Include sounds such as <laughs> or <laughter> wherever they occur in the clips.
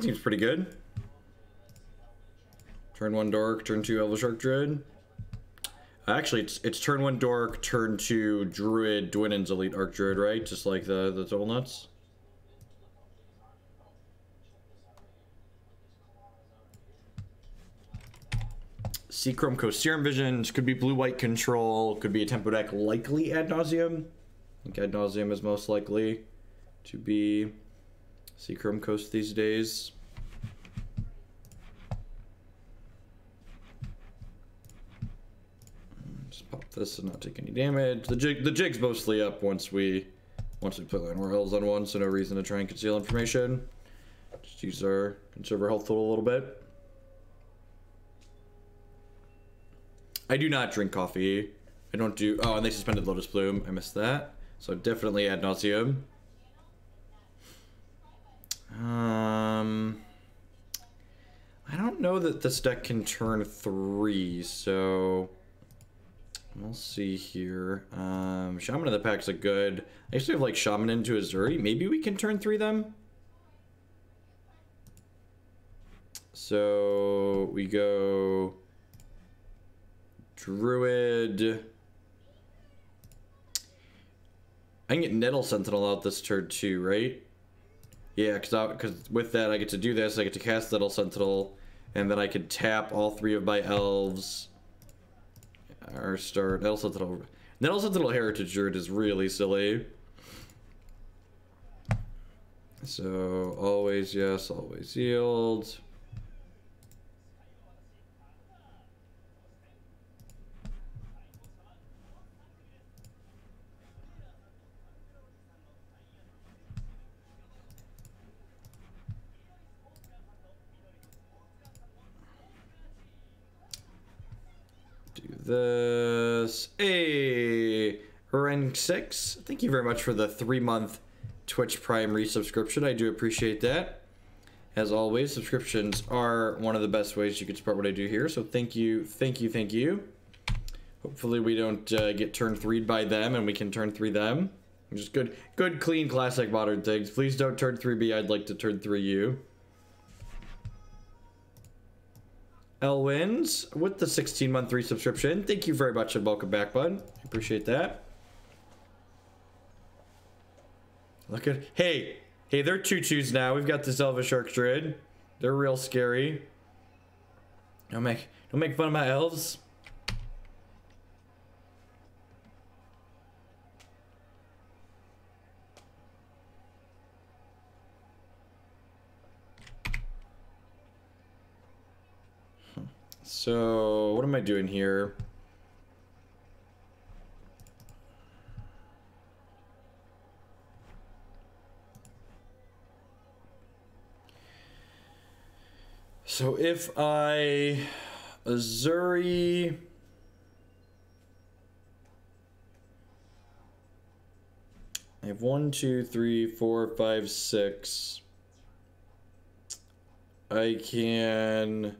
Seems pretty good. Turn one dork, turn two Elvish Archdruid. Actually, it's it's turn one dork, turn two druid, Dwynen's elite Archdruid, right? Just like the the total nuts. Coast Serum Visions could be blue white control, could be a tempo deck, likely ad nauseam. I think ad nauseam is most likely to be Seachrome Coast these days. Just pop this and not take any damage. The jig the jig's mostly up once we once we put Llanowar Elves on one, so no reason to try and conceal information. Just use our conserve our health total a little bit. I do not drink coffee. I don't do. Oh, and they suspended Lotus Bloom. I missed that. So definitely ad nauseam. Um, I don't know that this deck can turn three, so we'll see here. Um, Shaman of the Pack's a good. I to have like Shaman into Ezuri. Maybe we can turn three them. So we go Druid. I can get Nettle Sentinel out this turn too, right? Yeah, because because with that I get to do this. I get to cast Nettle Sentinel, and then I can tap all three of my elves. Or start Nettle Sentinel. Nettle Sentinel Heritage Druid is really silly. So always yes, always yield. This. Hey, Ren6, thank you very much for the three month Twitch Prime resubscription. I do appreciate that. As always, subscriptions are one of the best ways you can support what I do here. So thank you, thank you, thank you. Hopefully we don't uh, get turn three by them and we can turn three them. Just good, good, clean, classic modern things. Please don't turn 3B. I'd like to turn 3 you. Elwins with the 16 month resubscription. Thank you very much and welcome back, bud. Appreciate that. Look at hey, hey, they're choo choos now. We've got this Elvish Archdruid. They're real scary. Don't make don't make fun of my elves. So, what am I doing here? So if I Ezuri I have one, two, three, four, five, six. I can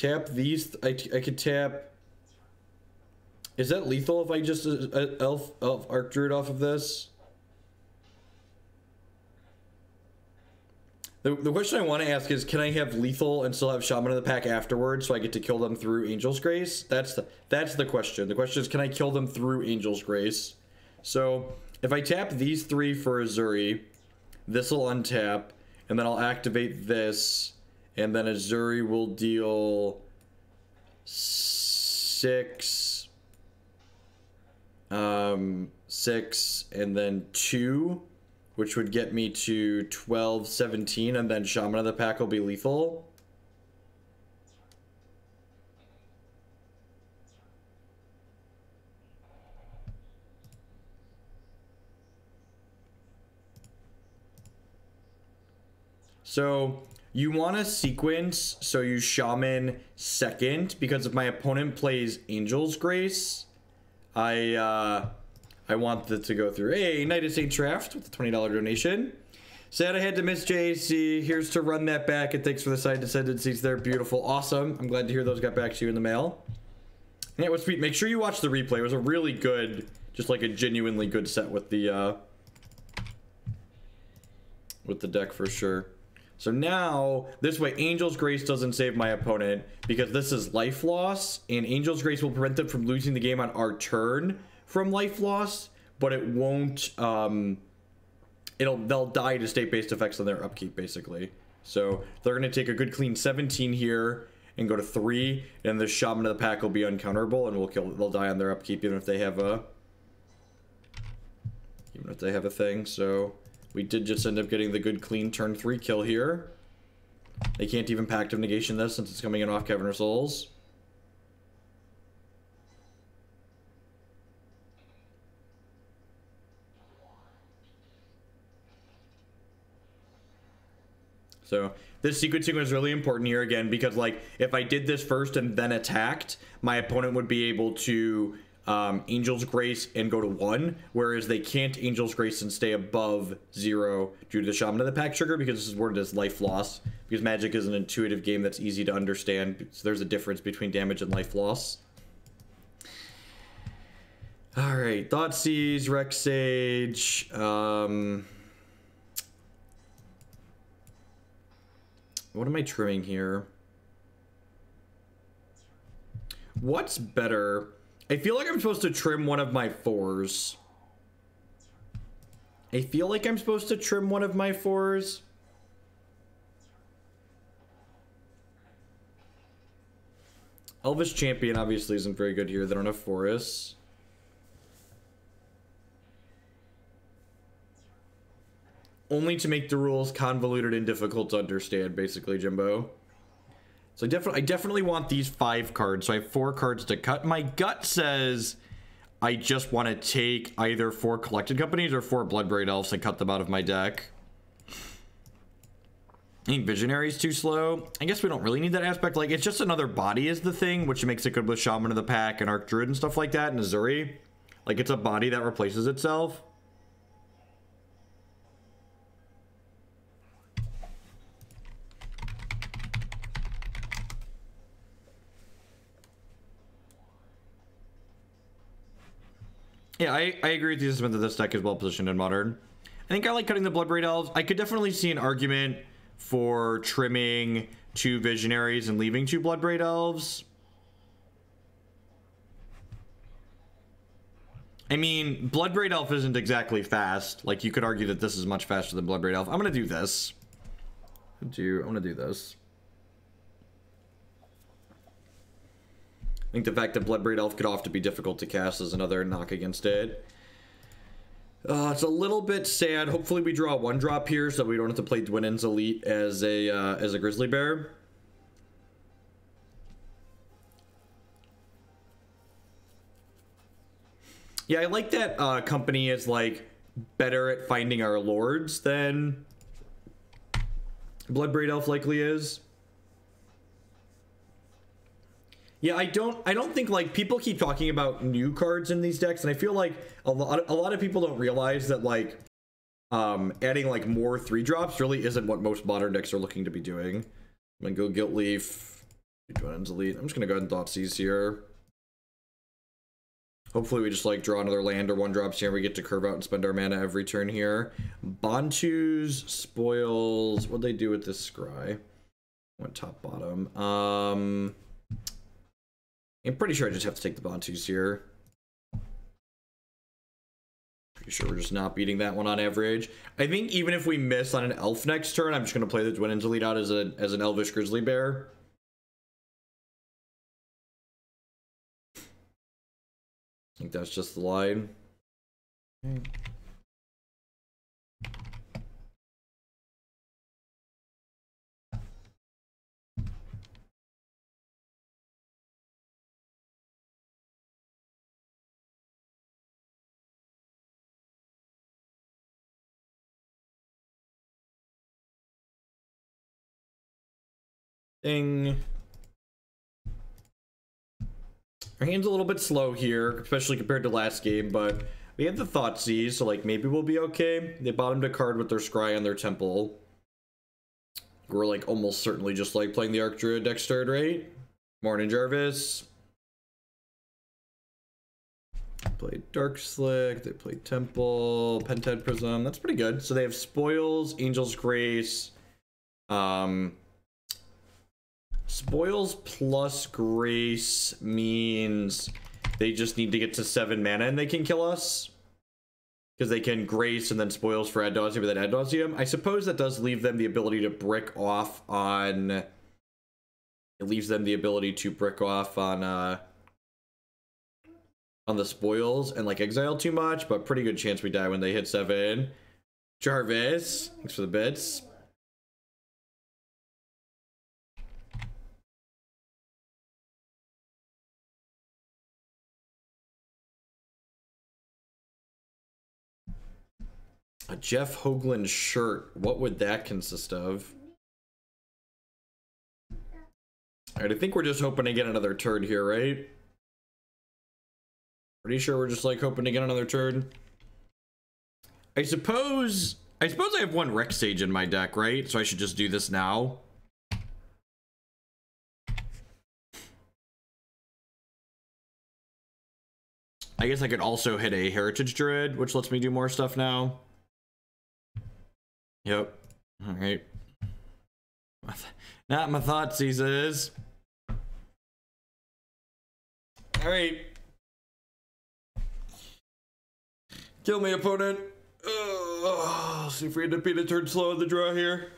tap these. I, I could tap. Is that lethal if I just uh, uh, elf elf Archdruid off of this? The, the question I want to ask is, can I have lethal and still have Shaman of the Pack afterwards, so I get to kill them through Angel's Grace? That's the that's the question. The question is, can I kill them through Angel's Grace? So if I tap these three for Ezuri, this will untap, and then I'll activate this and then Ezuri will deal six, um, six, and then two, which would get me to 12, 17, and then Shaman of the Pack will be lethal. So you want to sequence so you shaman second because if my opponent plays Angel's Grace, I uh, I want that to go through. Hey, Knight of St. Traft with a $20 donation. Sad I had to miss JAC. Here's to run that back and thanks for the side descendancies. They're beautiful. Awesome. I'm glad to hear those got back to you in the mail. And it was sweet. Make sure you watch the replay. It was a really good, just like a genuinely good set with the uh, with the deck for sure. So now, this way, Angel's Grace doesn't save my opponent because this is life loss, and Angel's Grace will prevent them from losing the game on our turn from life loss, but it won't, um, it'll, they'll die to state-based effects on their upkeep, basically. So they're going to take a good clean 17 here and go to 3, and the Shaman of the Pack will be uncounterable, and we'll kill, they'll die on their upkeep even if they have a, even if they have a thing, so... We did just end up getting the good clean turn 3 kill here. They can't even Pact of Negation this since it's coming in off Cavern Souls. So this sequencing was really important here again because like if I did this first and then attacked, my opponent would be able to um, Angel's Grace and go to one, whereas they can't Angel's Grace and stay above zero due to the Shaman of the Pack trigger because this is worded as life loss. Because Magic is an intuitive game that's easy to understand, so there's a difference between damage and life loss. All right, Thoughtseize, Rec Sage. Um, what am I trimming here? What's better? I feel like I'm supposed to trim one of my fours. I feel like I'm supposed to trim one of my fours. Elvish Champion obviously isn't very good here. They don't have forests. Only to make the rules convoluted and difficult to understand, basically, Jimbo. So I definitely, I definitely want these five cards. So I have four cards to cut. My gut says I just want to take either four collected companies or four Bloodbraid Elves and cut them out of my deck. I think Visionary is too slow. I guess we don't really need that aspect. Like, it's just another body is the thing, which makes it good with Shaman of the Pack and Archdruid and stuff like that, and Ezuri. Like, it's a body that replaces itself. Yeah, I, I agree with the assessment that this deck is well positioned in Modern. I think I like cutting the Bloodbraid Elves. I could definitely see an argument for trimming two Visionaries and leaving two Bloodbraid Elves. I mean, Bloodbraid Elf isn't exactly fast. Like, you could argue that this is much faster than Bloodbraid Elf. I'm gonna do this. Do I'm gonna do this. I think the fact that Bloodbraid Elf could often be difficult to cast is another knock against it. Uh, it's a little bit sad. Hopefully we draw one drop here so we don't have to play Dwynen's Elite as a, uh, as a Grizzly Bear. Yeah, I like that uh, company is like better at finding our lords than Bloodbraid Elf likely is. Yeah, I don't I don't think like people keep talking about new cards in these decks and I feel like a lot a lot of people don't realize that like um adding like more 3 drops really isn't what most modern decks are looking to be doing. I'm going to go Gilt Leaf, Elite. I'm just going to go ahead and Thoughtseize here. Hopefully we just like draw another land or one drops here. We get to curve out and spend our mana every turn here. Bontu's spoils. What'd they do with this scry? Went top bottom. Um I'm pretty sure I just have to take the Bontus here. Pretty sure we're just not beating that one on average. I think even if we miss on an elf next turn, I'm just going to play the Dwynen's Elite out as, a, as an elvish grizzly bear. I think that's just the line. Ding. Our hand's a little bit slow here, especially compared to last game, but we have the Thoughtseize, so like maybe we'll be okay. They bottomed a card with their Scry on their Temple. We're like almost certainly just like playing the Archdruid deck third rate. Morning, Jarvis. played Darkslick, they played Temple, Pentad Prism. That's pretty good. So they have Spoils, Angel's Grace. Um, Spoils plus Grace means they just need to get to seven mana and they can kill us. Because they can Grace and then Spoils for Ad Nauseam and Ad Nauseam. I suppose that does leave them the ability to brick off on... It leaves them the ability to brick off on... uh on the spoils and like exile too much, but pretty good chance we die when they hit seven. Jarvis, thanks for the bits. A Jeff Hoogland shirt. What would that consist of? Alright, I think we're just hoping to get another turn here, right? Pretty sure we're just like hoping to get another turn. I suppose I suppose I have one Rec Sage in my deck, right? So I should just do this now. I guess I could also hit a Heritage Druid, which lets me do more stuff now. Yep. Alright. Not my thoughts, is. Alright. Kill me, opponent. Uh, see if we end up being a turn slow in the draw here.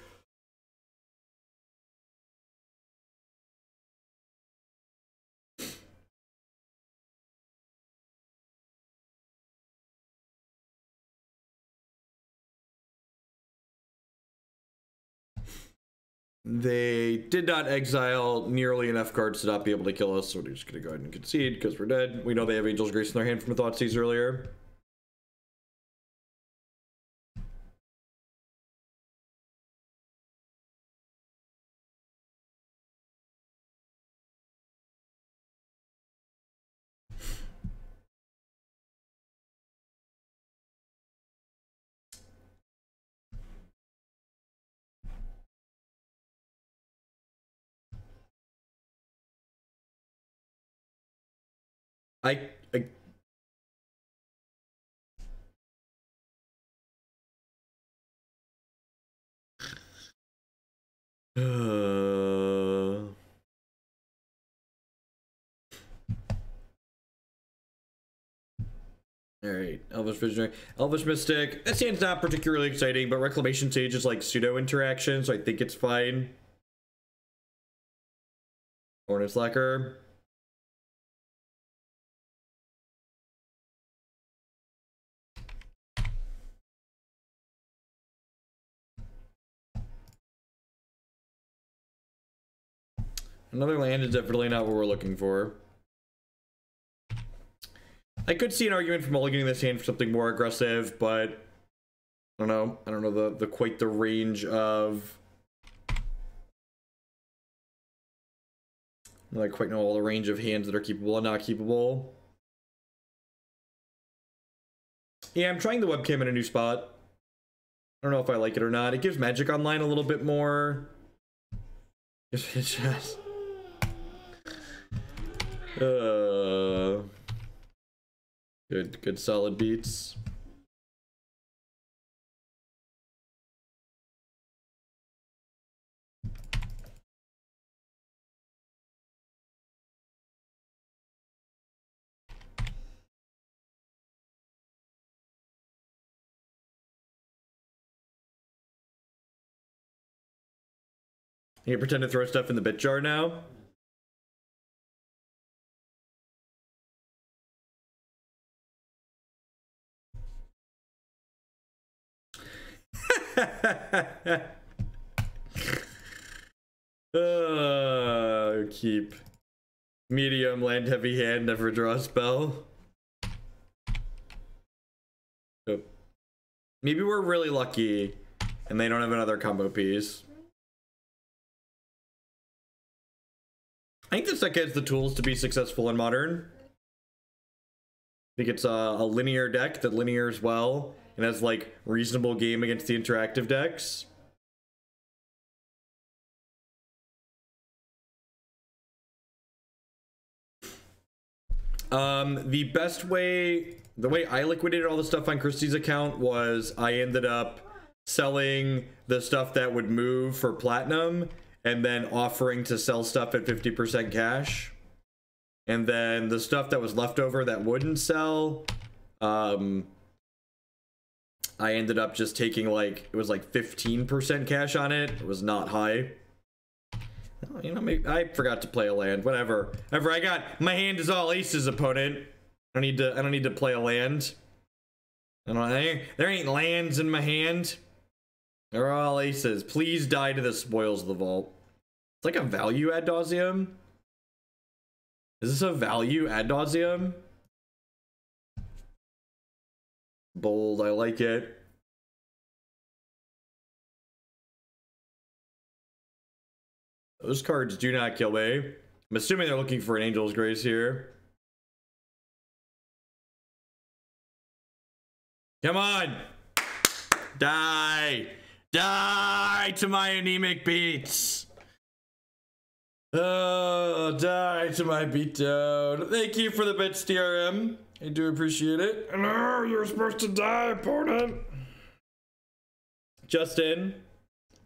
They did not exile nearly enough cards to not be able to kill us, so we're just gonna go ahead and concede because we're dead. We know they have Angel's Grace in their hand from Thoughtseize earlier. I, I uh, All right, Elvish Visionary, Elvish Mystic. That seems not particularly exciting, but Reclamation Sage is like pseudo interaction, so I think it's fine. Hornet Slacker. Another land is definitely not what we're looking for. I could see an argument for mulliganing this hand for something more aggressive, but I don't know. I don't know the, the quite the range of I don't quite know all the range of hands that are keepable and not keepable. Yeah, I'm trying the webcam in a new spot. I don't know if I like it or not. It gives Magic Online a little bit more. <laughs> It's just uh, good, good solid beats. You pretend to throw stuff in the bit jar now? <laughs> uh, keep. Medium land heavy hand, never draw a spell. Oh. Maybe we're really lucky and they don't have another combo piece. I think this deck has the tools to be successful in Modern. I think it's a, a linear deck that linears well and has like reasonable game against the interactive decks. Um, the best way, the way I liquidated all the stuff on Christie's account was I ended up selling the stuff that would move for platinum and then offering to sell stuff at 50% cash. And then the stuff that was left over that wouldn't sell, um, I ended up just taking like, it was like 15% cash on it. It was not high. Oh, you know, maybe I forgot to play a land. Whatever. Whatever. I got my hand is all aces, opponent. I don't need to. I don't need to play a land. I don't. There, there ain't lands in my hand. They're all aces. Please die to the spoils of the vault. It's like a value ad nauseam. Is this a value ad nauseam? Bold. I like it. Those cards do not kill me. I'm assuming they're looking for an Angel's Grace here. Come on! Die! Die to my anemic beats! Oh, die to my beatdown. Thank you for the bits, DRM. I do appreciate it. No, oh, you're supposed to die, opponent. Justin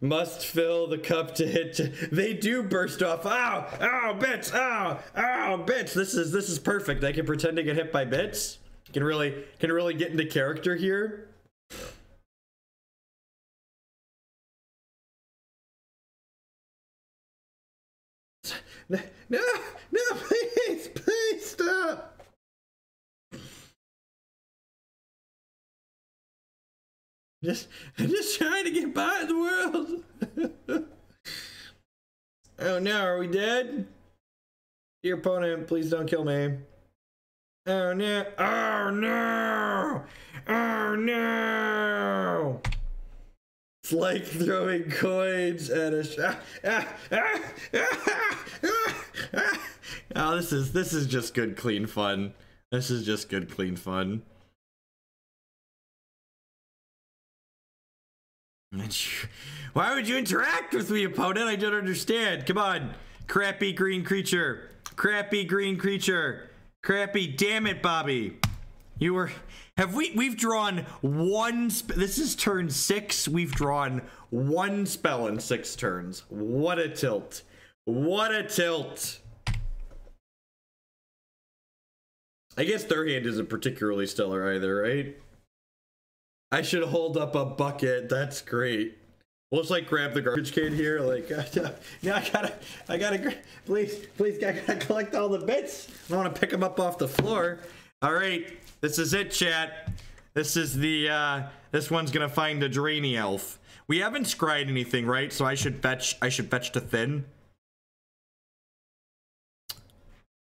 must fill the cup to hit. They do burst off. Ow! Ow! Bits! Ow! Ow! Bits! This is this is perfect. I can pretend to get hit by bits. Can really can really get into character here. <sighs> No! No! No! <laughs> Please! Please stop! <laughs> Just, just trying to get by in the world. <laughs> oh no, are we dead? Dear opponent, please don't kill me. Oh no! Oh no! Oh no! It's like throwing coins at a shot. Ah, <laughs> ah, ah, oh, this is this is just good, clean fun. This is just good, clean fun. Why would you interact with me, opponent? I don't understand. Come on. Crappy green creature. Crappy green creature. Crappy. Damn it, Bobby. You were. Have we. We've drawn one. this is turn six. We've drawn one spell in six turns. What a tilt. What a tilt. I guess their hand isn't particularly stellar either, right? I should hold up a bucket. That's great. We'll just like grab the garbage can here. Like, <laughs> yeah, I gotta, I gotta, please, please, I gotta collect all the bits. I want to pick them up off the floor. All right, this is it, chat. This is the, uh, this one's gonna find a Drainy Elf. We haven't scryed anything, right? So I should fetch, I should fetch to thin.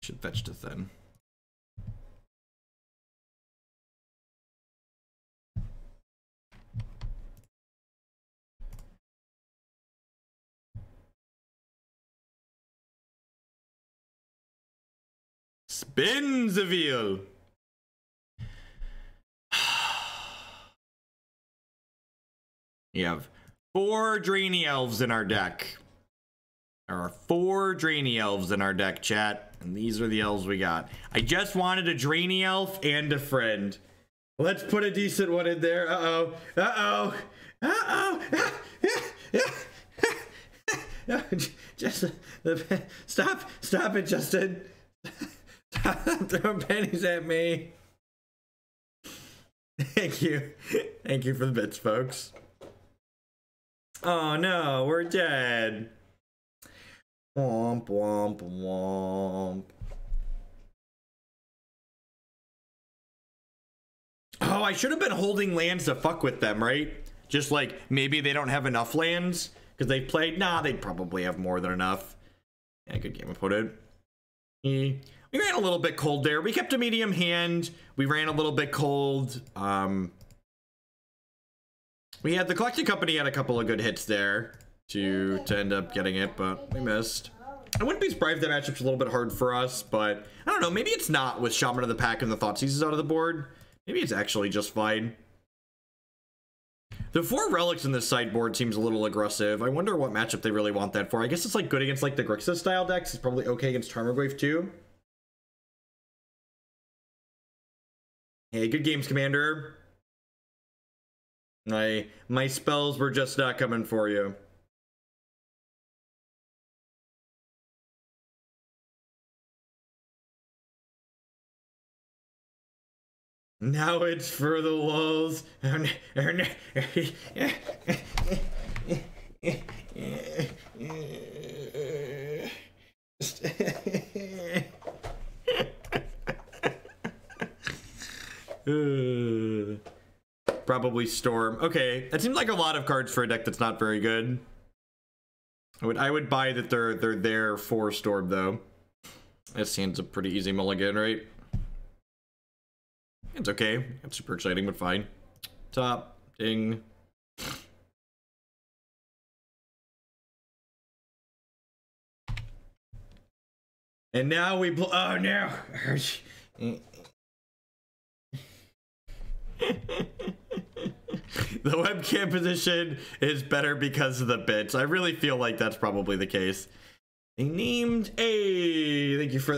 Should fetch to thin. Spinzeville. <sighs> We have four Drainy Elves in our deck. There are four Drainy Elves in our deck, chat. And these are the elves we got. I just wanted a Drainy Elf and a friend. Let's put a decent one in there. Uh-oh. Uh-oh. Uh-oh. <laughs> just stop. Stop it, Justin. <laughs> <laughs> Throw pennies at me. Thank you. Thank you for the bits, folks. Oh no, we're dead. Womp womp womp. Oh, I should have been holding lands to fuck with them, right? Just like maybe they don't have enough lands because they played. Nah, they'd probably have more than enough. Yeah, good game opponent. We ran a little bit cold there. We kept a medium hand. We ran a little bit cold. Um, we had the collecting company had a couple of good hits there to to end up getting it, but we missed. I wouldn't be surprised if that matchup's a little bit hard for us, but I don't know. Maybe it's not with Shaman of the Pack and the Thought Thoughtseizes out of the board. Maybe it's actually just fine. The four relics in this sideboard seems a little aggressive. I wonder what matchup they really want that for. I guess it's like good against like the Grixis style decks. It's probably okay against Tarmogoyf too. Hey, good games, Commander. My my spells were just not coming for you. Now it's for the <laughs> wolves. Probably Storm. Okay, that seems like a lot of cards for a deck that's not very good. I would I would buy that they're they're there for Storm though. That seems a pretty easy mulligan, right? It's okay. It's super exciting, but fine. Top ding. And now we oh no. <laughs> the webcam position is better because of the bits. I really feel like that's probably the case. They named a. Thank you for.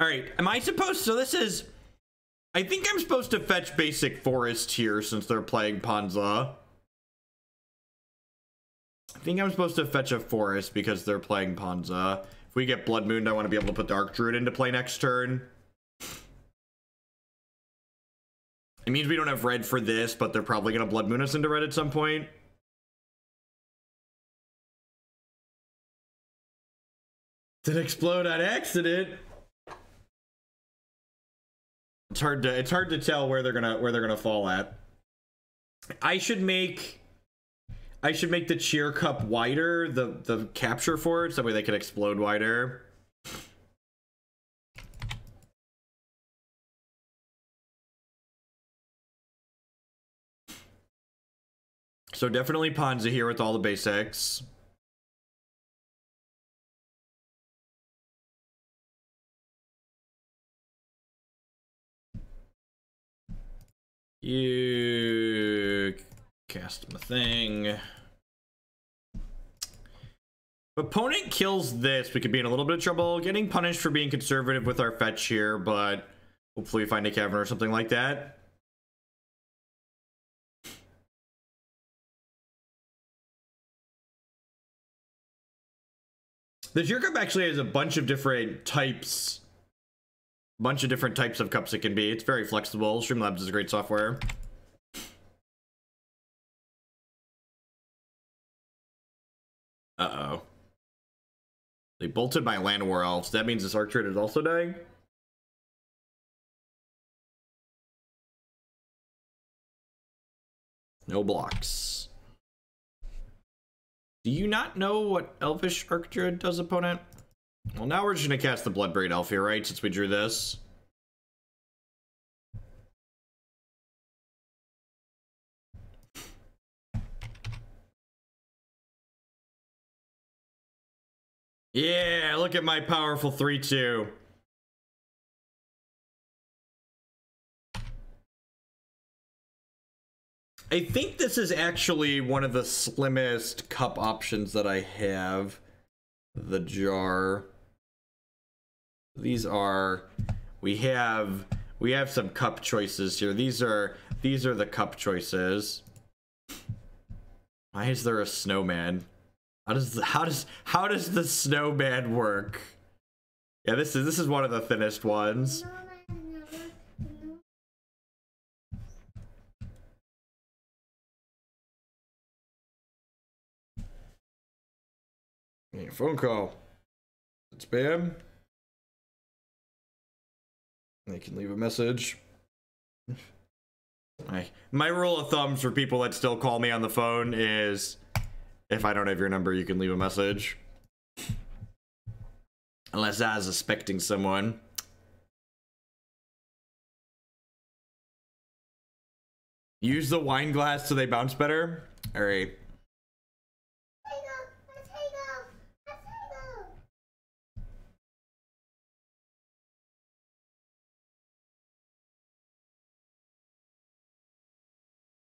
All right. Am I supposed? So this is. I think I'm supposed to fetch basic forest here since they're playing Ponza. I think I'm supposed to fetch a forest because they're playing Ponza. If we get Blood Moon, I want to be able to put Dark Druid into play next turn. It means we don't have red for this, but they're probably going to Blood Moon us into red at some point. Did explode on accident. It's hard to it's hard to tell where they're gonna where they're gonna fall at. I should make I should make the cheer cup wider, the the capture for it, so that way they can explode wider. So definitely Ponza here with all the basics. You cast my thing. Opponent kills this, we could be in a little bit of trouble. Getting punished for being conservative with our fetch here, but hopefully we find a cavern or something like that. The Cheer Cup actually has a bunch of different types. Bunch of different types of cups it can be. It's very flexible. Streamlabs is a great software. Uh-oh. They bolted my Llanowar Elves. That means this Archer is also dying? No blocks. Do you not know what Elvish Archdruid does, opponent? Well, now we're just gonna cast the Bloodbraid Elf here, right? Since we drew this. Yeah, look at my powerful 3-2. I think this is actually one of the slimmest cup options that I have. The jar. These are we have we have some cup choices here. These are these are the cup choices. Why is there a snowman? How does the, how does how does the snowman work? Yeah, this is this is one of the thinnest ones. Phone call. It's spam. They can leave a message. <laughs> my, my rule of thumbs for people that still call me on the phone is if I don't have your number, you can leave a message. Unless I was expecting someone. Use the wine glass so they bounce better? Alright.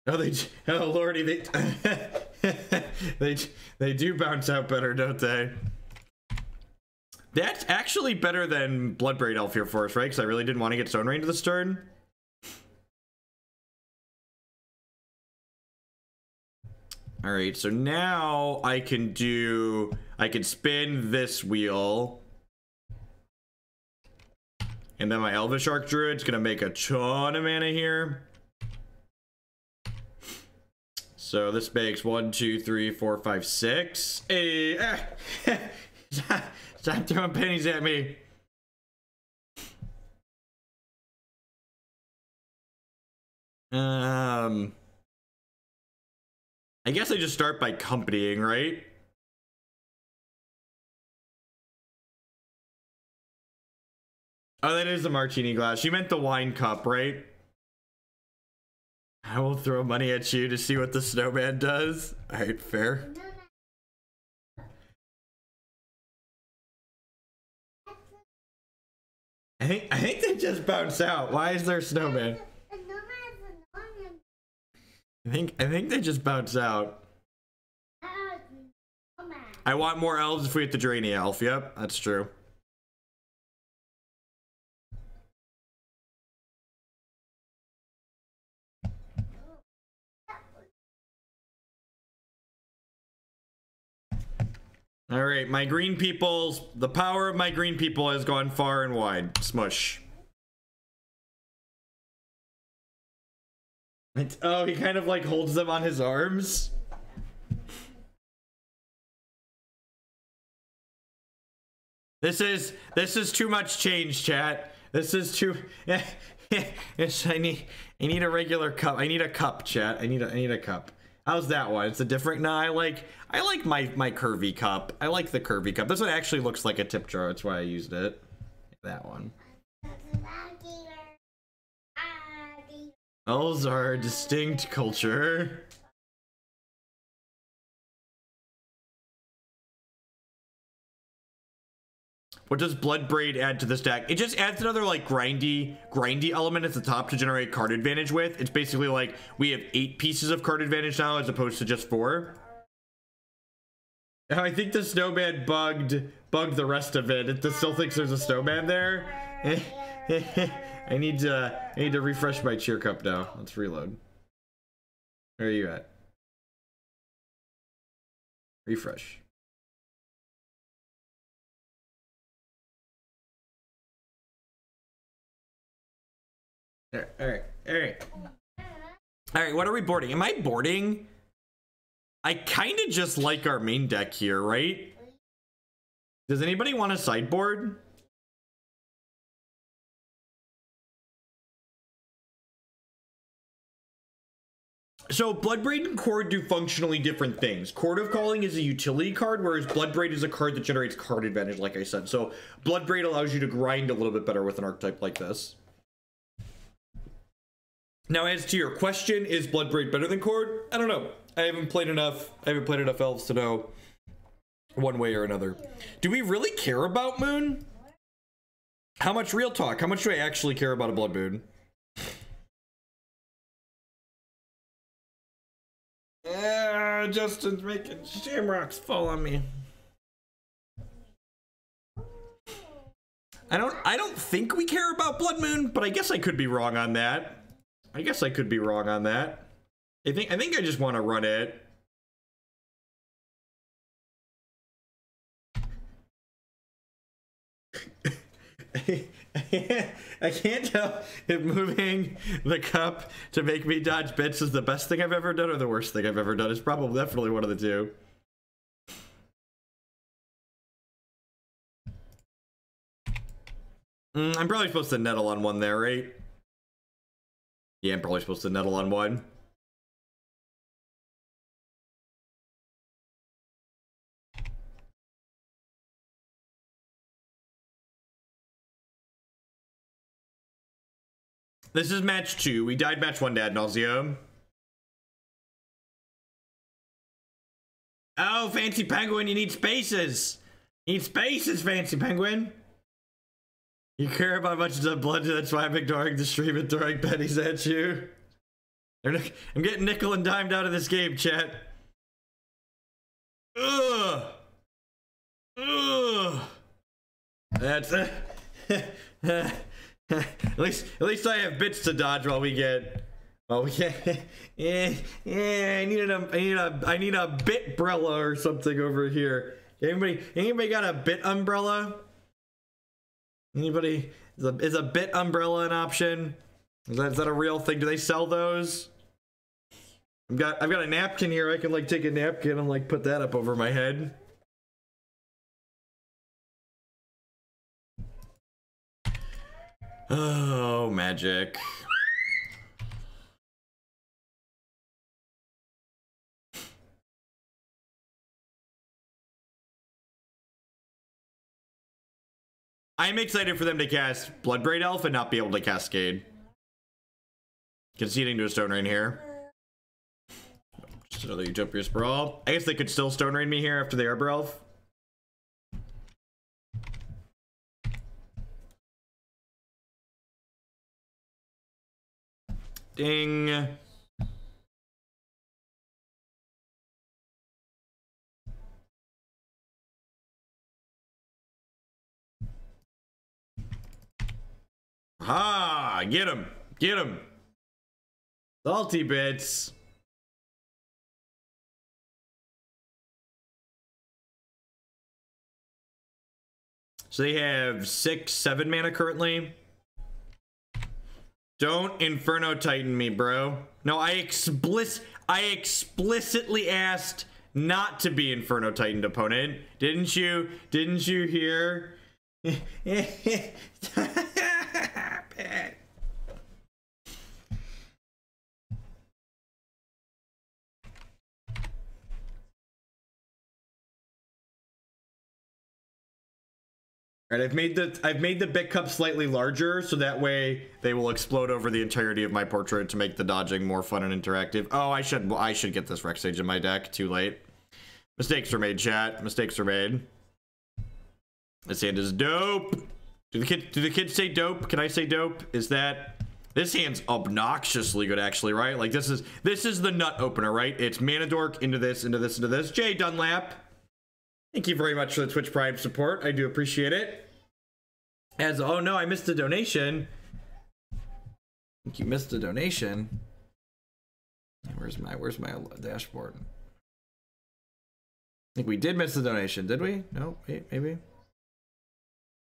<laughs> Oh, they. Oh, lordy, they. <laughs> they they do bounce out better, don't they? That's actually better than Bloodbraid Elf here for us, right? Because I really didn't want to get Stone Rain to this turn. All right, so now I can do, I can spin this wheel. And then my Elvish Archdruid's gonna make a ton of mana here. So this makes one, two, three, four, five, six. Hey, eh. <laughs> Stop throwing pennies at me. Um, I guess I just start by companying, right? Oh, that is the martini glass. You meant the wine cup, right? I will throw money at you to see what the snowman does. All right, fair. I think I think they just bounced out. Why is there a snowman? I think I think they just bounced out. I want more elves if we hit the Drainy Elf. Yep, that's true. All right, my green peoples, the power of my green people has gone far and wide. Smush. Oh, he kind of like holds them on his arms. This is this is too much change, chat. This is too. <laughs> yes, I need I need a regular cup. I need a cup, chat. I need a I need a cup. How's that one? It's a different. Nah, I like I like my my curvy cup. I like the curvy cup. This one actually looks like a tip jar. That's why I used it. That one. Those are a distinct culture. What does Bloodbraid add to the stack? It just adds another like grindy, grindy element at the top to generate card advantage with. It's basically like we have eight pieces of card advantage now as opposed to just four. I think the snowman bugged bugged the rest of it. It still thinks there's a snowman there. <laughs> I need to I need to refresh my cheer cup now. Let's reload. Where are you at? Refresh. All right, all right, all right. What are we boarding? Am I boarding? I kind of just like our main deck here, right? Does anybody want a sideboard? So Bloodbraid and Chord do functionally different things. Chord of Calling is a utility card, whereas Bloodbraid is a card that generates card advantage, like I said. So Bloodbraid allows you to grind a little bit better with an archetype like this. Now, as to your question, is Bloodbraid better than Chord? I don't know. I haven't played enough. I haven't played enough elves to know one way or another. Do we really care about Moon? How much real talk? How much do I actually care about a Blood Moon? Yeah, Justin's making shamrocks fall on me. I don't I don't think we care about Blood Moon, but I guess I could be wrong on that. I guess I could be wrong on that. I think I think I just want to run it. <laughs> I can't tell if moving the cup to make me dodge bits is the best thing I've ever done or the worst thing I've ever done. It's probably definitely one of the two. Mm, I'm probably supposed to nettle on one there, right? Yeah, I'm probably supposed to nettle on one. This is match two. We died match one to ad nauseam. Oh, Fancy Penguin, you need spaces. You need spaces, Fancy Penguin. You care about much of the blood, that's why I'm ignoring the stream and throwing pennies at you. I'm getting nickel and dimed out of this game, chat. Ugh. Ugh. That's <laughs> at least at least I have bits to dodge while we get while we get yeah <laughs> yeah I need a I need a I need a bit umbrella or something over here. Anybody anybody got a bit umbrella? Anybody is a, is a bit umbrella an option? Is that, is that a real thing? Do they sell those? I've got I've got a napkin here. I can like take a napkin and like put that up over my head. Oh, magic. I'm excited for them to cast Bloodbraid Elf and not be able to Cascade. Conceding to a Stone Rain here. Just another Utopia Sprawl. I guess they could still Stone Rain me here after the Arbor Elf. Ding. Ah, get him. Get him. Salty bits. So they have six, seven mana currently. Don't Inferno Titan me, bro. No, I explicit I explicitly asked not to be Inferno Titan opponent. Didn't you? Didn't you hear? <laughs> All right, I've made the I've made the bit cup slightly larger so that way they will explode over the entirety of my portrait to make the dodging more fun and interactive. Oh, I should I should get this Rec Sage in my deck. Too late. Mistakes are made, chat. Mistakes are made. This hand is dope. Do the kid do the kids say dope? Can I say dope? Is that this hand's obnoxiously good actually, right? Like this is this is the nut opener, right? It's mana dork into this, into this, into this. Jay Dunlap. Thank you very much for the Twitch Prime support. I do appreciate it. As oh no, I missed a donation. I think you missed a donation. Where's my where's my dashboard? I think we did miss the donation, did we? No, wait, maybe.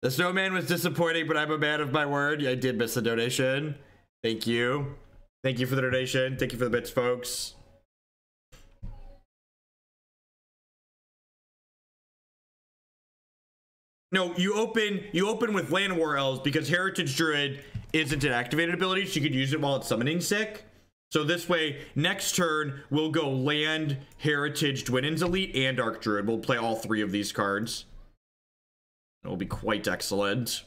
The snowman was disappointing, but I'm a man of my word. I did miss the donation. Thank you. Thank you for the donation. Thank you for the bits, folks. No, you open you open with Llanowar Elves because Heritage Druid isn't an activated ability, so you could use it while it's summoning sick. So this way, next turn, we'll go land, Heritage, Dwynen's Elite, and Archdruid. We'll play all three of these cards. It will be quite excellent.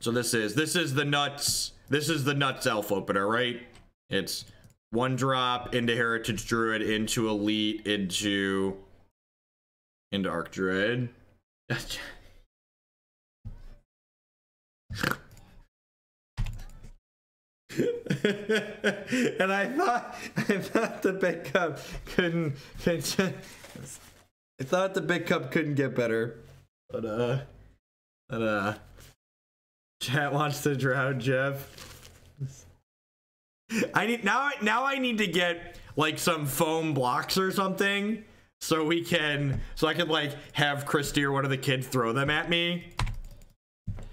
So this is this is the nuts. This is the nuts elf opener, right? It's one drop into Heritage Druid, into Elite, into into Archdruid. <laughs> and I thought I thought the big cup couldn't, couldn't I thought the big cup couldn't get better. But uh but uh chat wants to drown Jeff. I need now now I need to get like some foam blocks or something so we can so I could like have Christy or one of the kids throw them at me.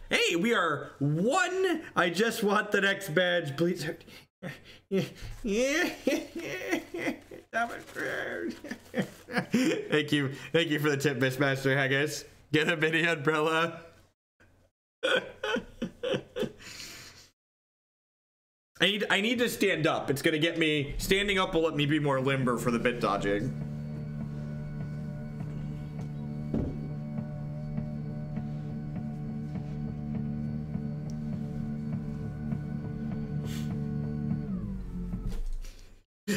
Hey, we are one. I just want the next badge, please. <laughs> Thank you, thank you for the tip, Miss Master Haggis. Get a mini umbrella. <laughs> I need, I need to stand up. It's gonna get me standing up will let me be more limber for the bit dodging.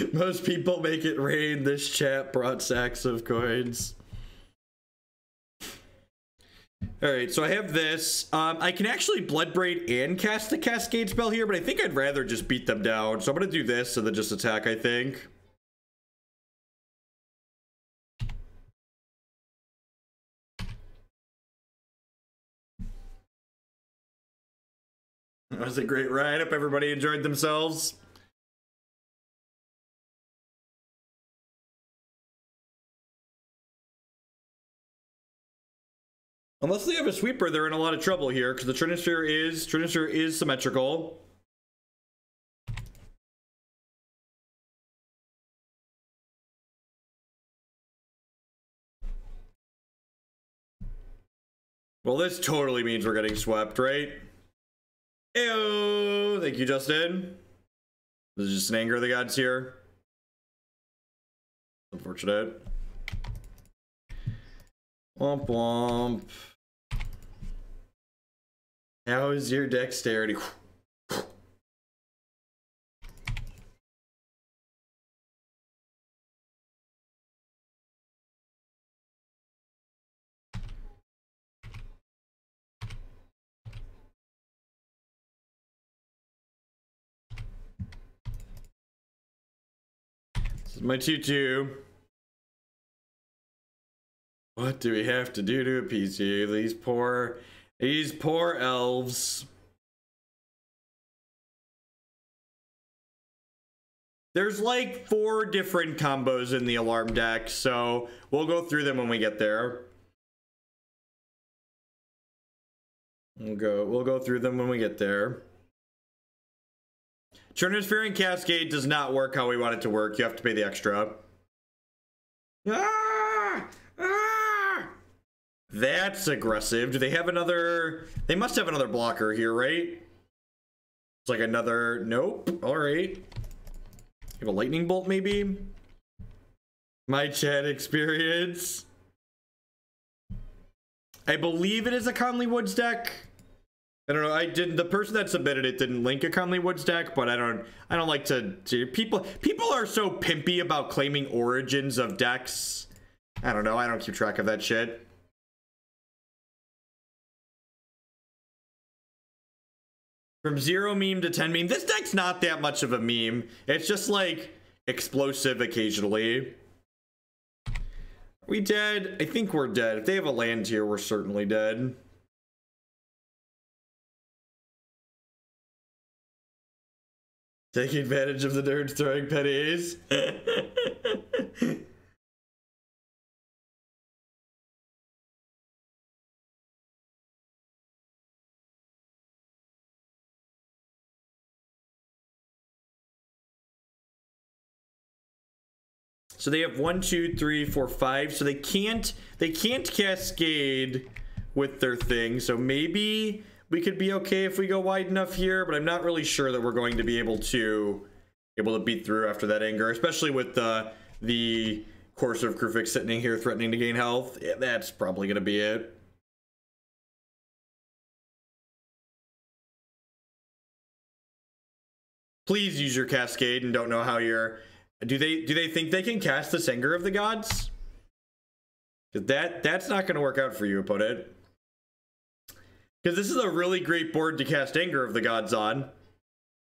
<laughs> Most people make it rain. This chat brought sacks of coins. All right, so I have this. Um, I can actually Bloodbraid and cast the Cascade spell here, but I think I'd rather just beat them down. So I'm going to do this and then just attack, I think. That was a great ride. Hope everybody enjoyed themselves. Unless they have a sweeper, they're in a lot of trouble here because the Trinisphere is Trinisphere is symmetrical. Well, this totally means we're getting swept, right? Ew! Thank you, Justin. This is just an anger of the gods here. Unfortunate. Womp womp. How is your dexterity? This is my tutu. What do we have to do to appease you? These poor, these poor elves. There's like four different combos in the alarm deck, so we'll go through them when we get there. We'll go we'll go through them when we get there. Trinisphere and Cascade does not work how we want it to work. You have to pay the extra. Ah! That's aggressive. Do they have another... They must have another blocker here, right? It's like another... Nope. All right. You have a lightning bolt, maybe? My chat experience. I believe it is a Conley Woods deck. I don't know. I didn't. The person that submitted it didn't link a Conley Woods deck, but I don't. I don't like to. to people. People are so pimpy about claiming origins of decks. I don't know. I don't keep track of that shit. From zero meme to 10 meme. This deck's not that much of a meme. It's just like explosive occasionally. Are we dead? I think we're dead. If they have a land here, we're certainly dead. Taking advantage of the nerds throwing pennies. <laughs> So they have one, two, three, four, five. So they can't they can't cascade with their thing. So maybe we could be okay if we go wide enough here, but I'm not really sure that we're going to be able to able to beat through after that anger, especially with the the Courser of Kruphix sitting here threatening to gain health. Yeah, that's probably gonna be it. Please use your cascade and don't know how you're do they do they think they can cast the Anger of the Gods? That that's not going to work out for you, opponent. Because this is a really great board to cast Anger of the Gods on.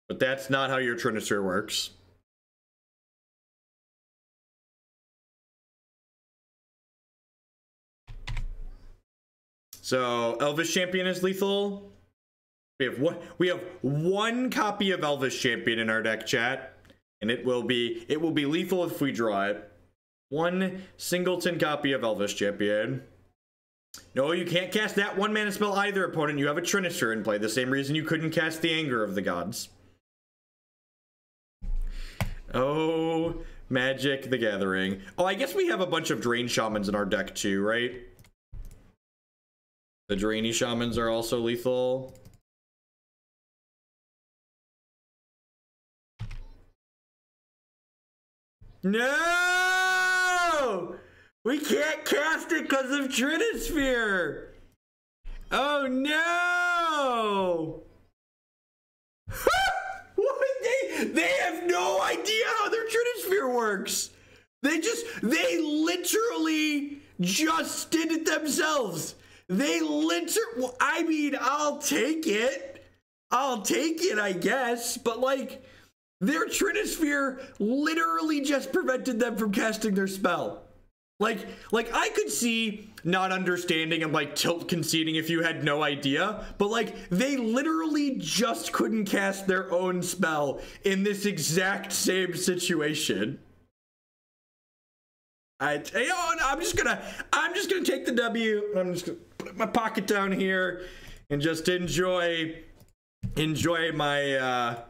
But that's not how your Trinisphere works. So Elvish Champion is lethal. We have one we have one copy of Elvish Champion in our deck chat and it will be it will be lethal if we draw it. One singleton copy of Elvish Champion. No, you can't cast that one mana spell either, opponent. You have a Trinisphere in play. The same reason you couldn't cast the Anger of the Gods. Oh, Magic the Gathering. Oh, I guess we have a bunch of Drain Shamans in our deck too, right? The Drainy Shamans are also lethal. No! We can't cast it because of Trinisphere! Oh no! <laughs> what? They, they have no idea how their Trinisphere works! They just, they literally just did it themselves! They literally, I mean, I'll take it. I'll take it, I guess, but like, their Trinisphere literally just prevented them from casting their spell. Like, like I could see not understanding and like tilt conceding if you had no idea, but like they literally just couldn't cast their own spell in this exact same situation. I, you know, I'm just gonna, I'm just gonna take the W. I'm just gonna put my pocket down here and just enjoy, enjoy my. uh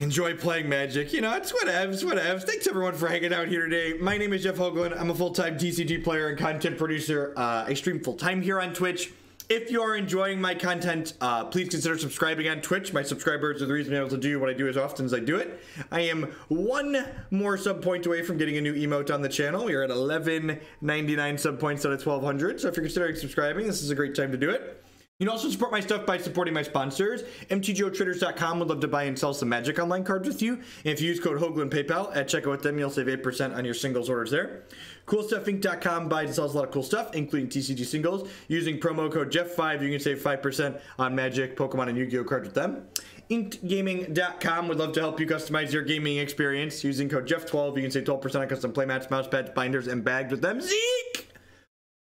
enjoy playing Magic. You know, it's whatevs, whatevs. Thanks everyone for hanging out here today. My name is Jeff Hoogland. I'm a full-time TCG player and content producer. Uh, I stream full-time here on Twitch. If you are enjoying my content, uh, please consider subscribing on Twitch. My subscribers are the reason I'm able to do what I do as often as I do it. I am one more sub point away from getting a new emote on the channel. We are at 1199 sub points out of 1200. So if you're considering subscribing, this is a great time to do it. You can also support my stuff by supporting my sponsors. MTGOtraders.com would love to buy and sell some Magic Online cards with you. And if you use code Hoogland PayPal at checkout with them, you'll save 8% on your singles orders there. CoolStuffInc.com buys and sells a lot of cool stuff, including TCG singles. Using promo code Jeff5, you can save 5% on Magic, Pokemon, and Yu-Gi-Oh cards with them. InkedGaming.com would love to help you customize your gaming experience. Using code Jeff12, you can save 12% on custom playmats, mousepads, binders, and bags with them. Zeke!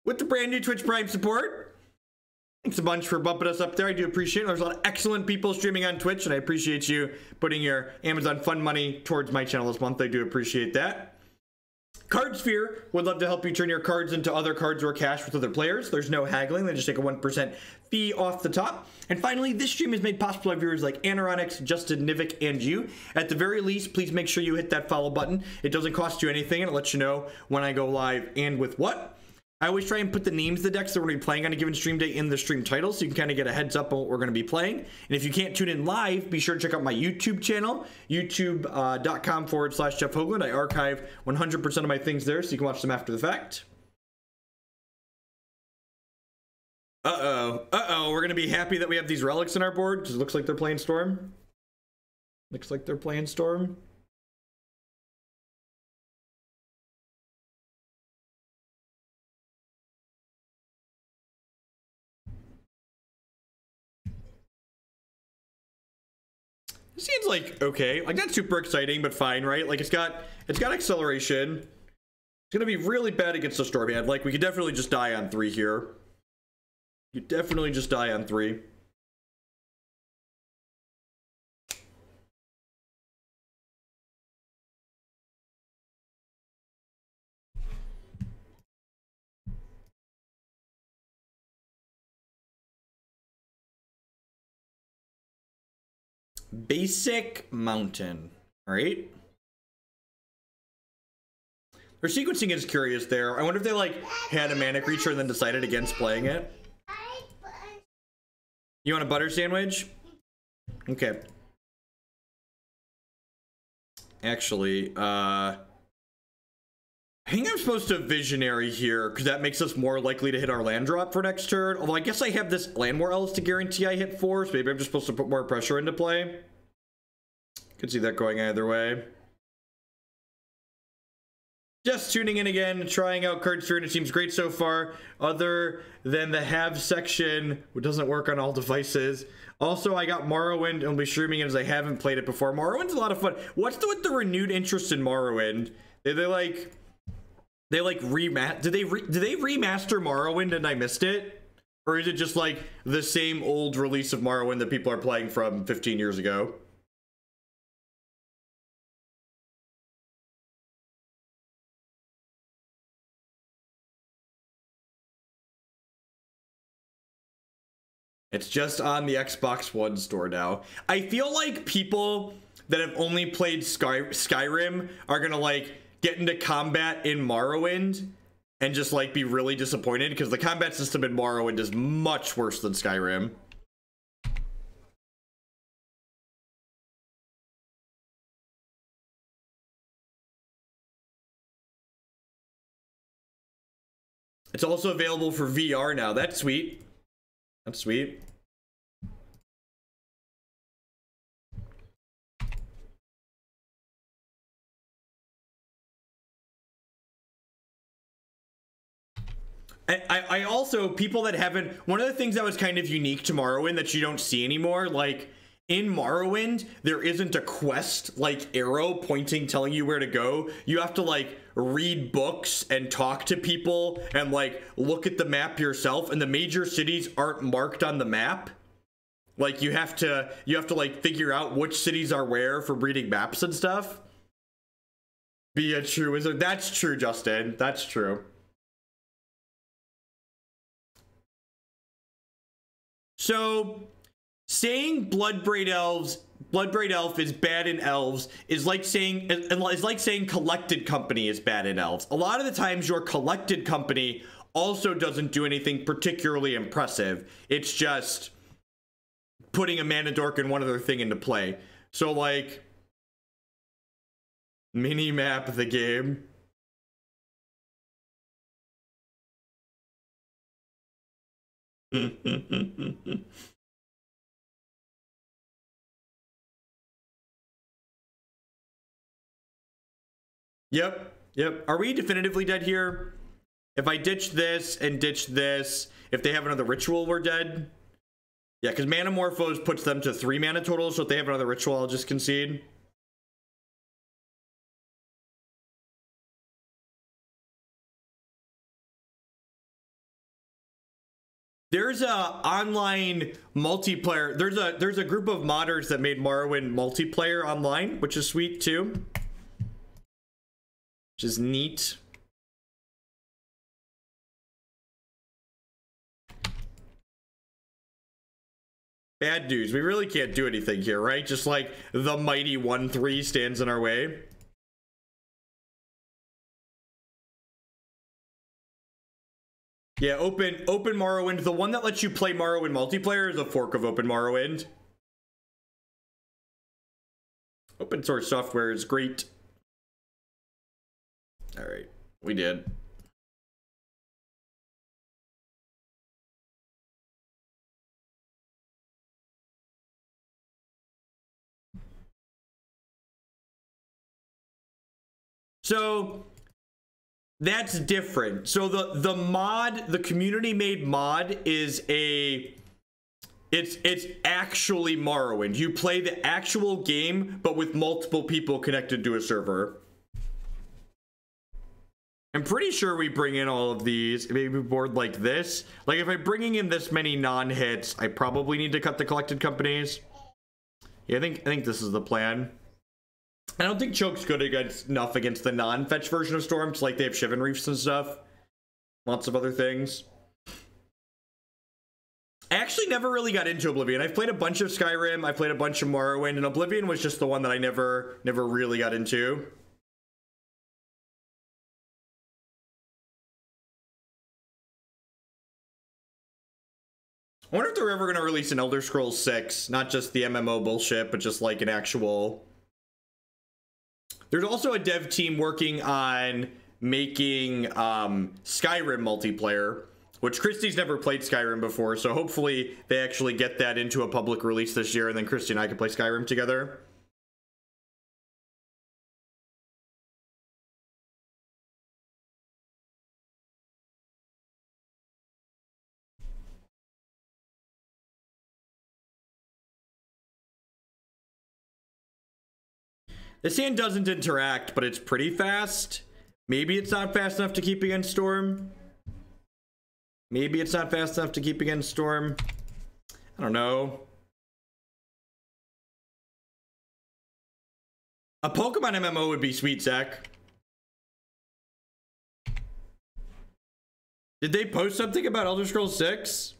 With the brand new Twitch Prime support. Thanks a bunch for bumping us up there. I do appreciate it. There's a lot of excellent people streaming on Twitch, and I appreciate you putting your Amazon Fund money towards my channel this month. I do appreciate that. Cardsphere would love to help you turn your cards into other cards or cash with other players. There's no haggling. They just take a 1% fee off the top. And finally, this stream is made possible by viewers like Anaronix, Justin Nivik, and you. At the very least, please make sure you hit that follow button. It doesn't cost you anything, and it lets you know when I go live and with what. I always try and put the names of the decks that we're going to be playing on a given stream day in the stream title so you can kind of get a heads up on what we're going to be playing. And if you can't tune in live, be sure to check out my YouTube channel, youtube.com uh, forward slash Jeff Hoogland. I archive 100% of my things there so you can watch them after the fact. Uh-oh. Uh-oh. We're going to be happy that we have these relics in our board because it looks like they're playing Storm. Looks like they're playing Storm. Seems like okay. Like not super exciting, but fine, right? Like it's got it's got acceleration. It's gonna be really bad against the Stormhand. Like we could definitely just die on three here. You definitely just die on three. Basic mountain. Right. Their sequencing is curious there. I wonder if they like had a mana creature and then decided against playing it. You want a butter sandwich? Okay. Actually, uh... I think I'm supposed to visionary here because that makes us more likely to hit our land drop for next turn. Although I guess I have this Llanowar Elves to guarantee I hit four, so maybe I'm just supposed to put more pressure into play. Could see that going either way. Just tuning in again, trying out Cardsphere, and it seems great so far, other than the have section, which doesn't work on all devices. Also, I got Morrowind, and will be streaming it as I haven't played it before. Morrowind's a lot of fun. What's the, with the renewed interest in Morrowind? Did they like they like remaster did they re did they remaster Morrowind and I missed it? Or is it just like the same old release of Morrowind that people are playing from 15 years ago? It's just on the Xbox One store now. I feel like people that have only played Sky Skyrim are gonna like get into combat in Morrowind and just like be really disappointed because the combat system in Morrowind is much worse than Skyrim. It's also available for VR now. That's sweet. That's sweet. I, I also people that haven't one of the things that was kind of unique to Morrowind that you don't see anymore like in Morrowind, there isn't a quest like arrow pointing telling you where to go. You have to like read books and talk to people and like look at the map yourself and the major cities aren't marked on the map. Like you have to you have to like figure out which cities are where for reading maps and stuff. Be a true wizard. That's true, Justin. That's true. So saying Bloodbraid elves Bloodbraid elf is bad in elves is like saying is like saying collected company is bad in elves. A lot of the times your collected company also doesn't do anything particularly impressive. It's just putting a mana dork and one other thing into play. So like mini map the game. <laughs> Yep. Yep. Are we definitively dead here? If I ditch this and ditch this, if they have another ritual, we're dead. Yeah, because Manamorphose puts them to three mana total, so if they have another ritual, I'll just concede. There's a online multiplayer. There's a there's a group of modders that made Morrowind multiplayer online, which is sweet too which is neat. Bad news. We really can't do anything here, right? Just like the mighty 1-3 stands in our way. Yeah, open open Morrowind. The one that lets you play Morrowind multiplayer is a fork of Open Morrowind. Open source software is great. All right, we did. So that's different. So the the mod, the community made mod is a it's it's actually Morrowind. You play the actual game but with multiple people connected to a server. I'm pretty sure we bring in all of these. Maybe board like this. Like if I'm bringing in this many non-hits, I probably need to cut the collected companies. Yeah, I think I think this is the plan. I don't think Choke's good against enough against the non-fetch version of Storms. Like they have Shivan Reefs and stuff. Lots of other things. I actually never really got into Oblivion. I've played a bunch of Skyrim. I played a bunch of Morrowind, and Oblivion was just the one that I never never really got into. I wonder if they're ever going to release an Elder Scrolls 6, not just the MMO bullshit, but just like an actual. There's also a dev team working on making um, Skyrim multiplayer, which Christy's never played Skyrim before, so hopefully they actually get that into a public release this year, and then Christy and I can play Skyrim together. The sand doesn't interact, but it's pretty fast. Maybe it's not fast enough to keep against Storm. Maybe it's not fast enough to keep against Storm. I don't know. A Pokemon MMO would be sweet, Zach. Did they post something about Elder Scrolls 6?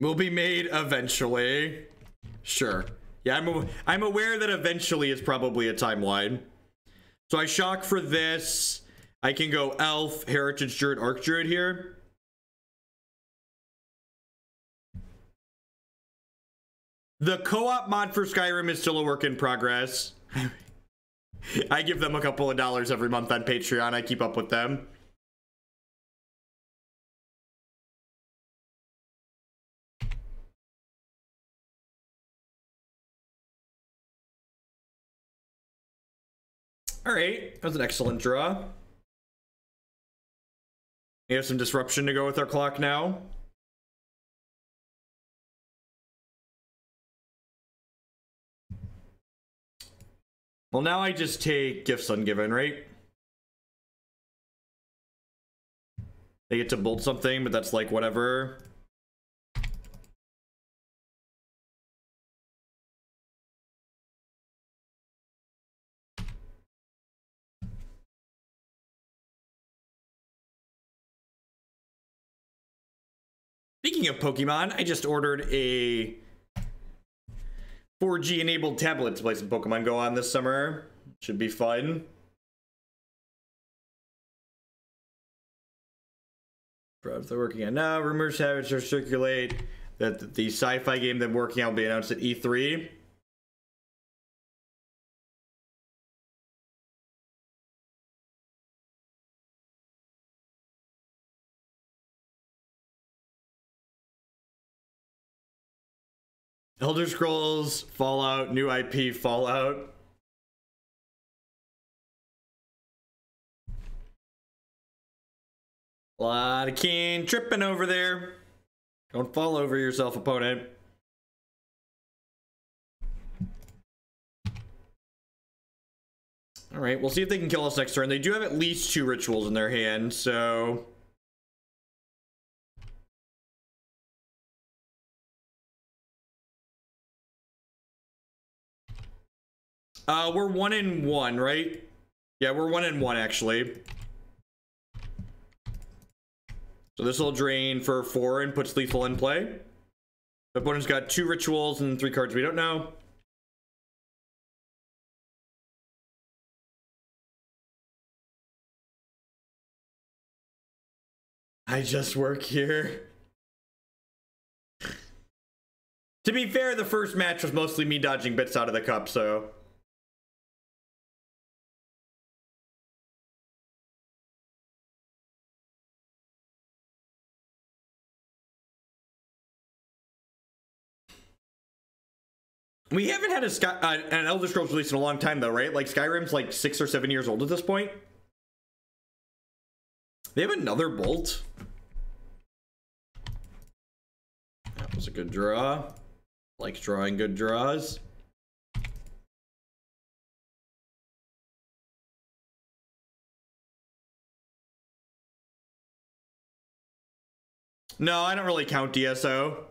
Will be made eventually. Sure. Yeah, I'm, I'm aware that eventually is probably a timeline. So I shock for this. I can go Elf, Heritage Druid, Archdruid here. The co-op mod for Skyrim is still a work in progress. <laughs> I give them a couple of dollars every month on Patreon. I keep up with them. All right, that was an excellent draw. We have some disruption to go with our clock now. Well, now I just take Gifts Ungiven, right? They get to bolt something, but that's like whatever. Speaking of Pokemon, I just ordered a 4G enabled tablet to play some Pokemon Go on this summer. Should be fun. Products they're working on now. Rumors have it to circulate that the sci-fi game they're working on will be announced at E3. Elder Scrolls, Fallout, new IP, Fallout. A lot of keen tripping over there. Don't fall over yourself, opponent. All right, we'll see if they can kill us next turn. They do have at least two rituals in their hand, so... Uh, we're one in one, right? Yeah, we're one in one, actually. So this will drain for four and puts lethal in play. The opponent's got two rituals and three cards we don't know. I just work here. to be fair, the first match was mostly me dodging bits out of the cup, so... We haven't had a Sky, uh, an Elder Scrolls release in a long time, though, right? Like Skyrim's like six or seven years old at this point. They have another bolt. That was a good draw. Likes drawing good draws. No, I don't really count ESO.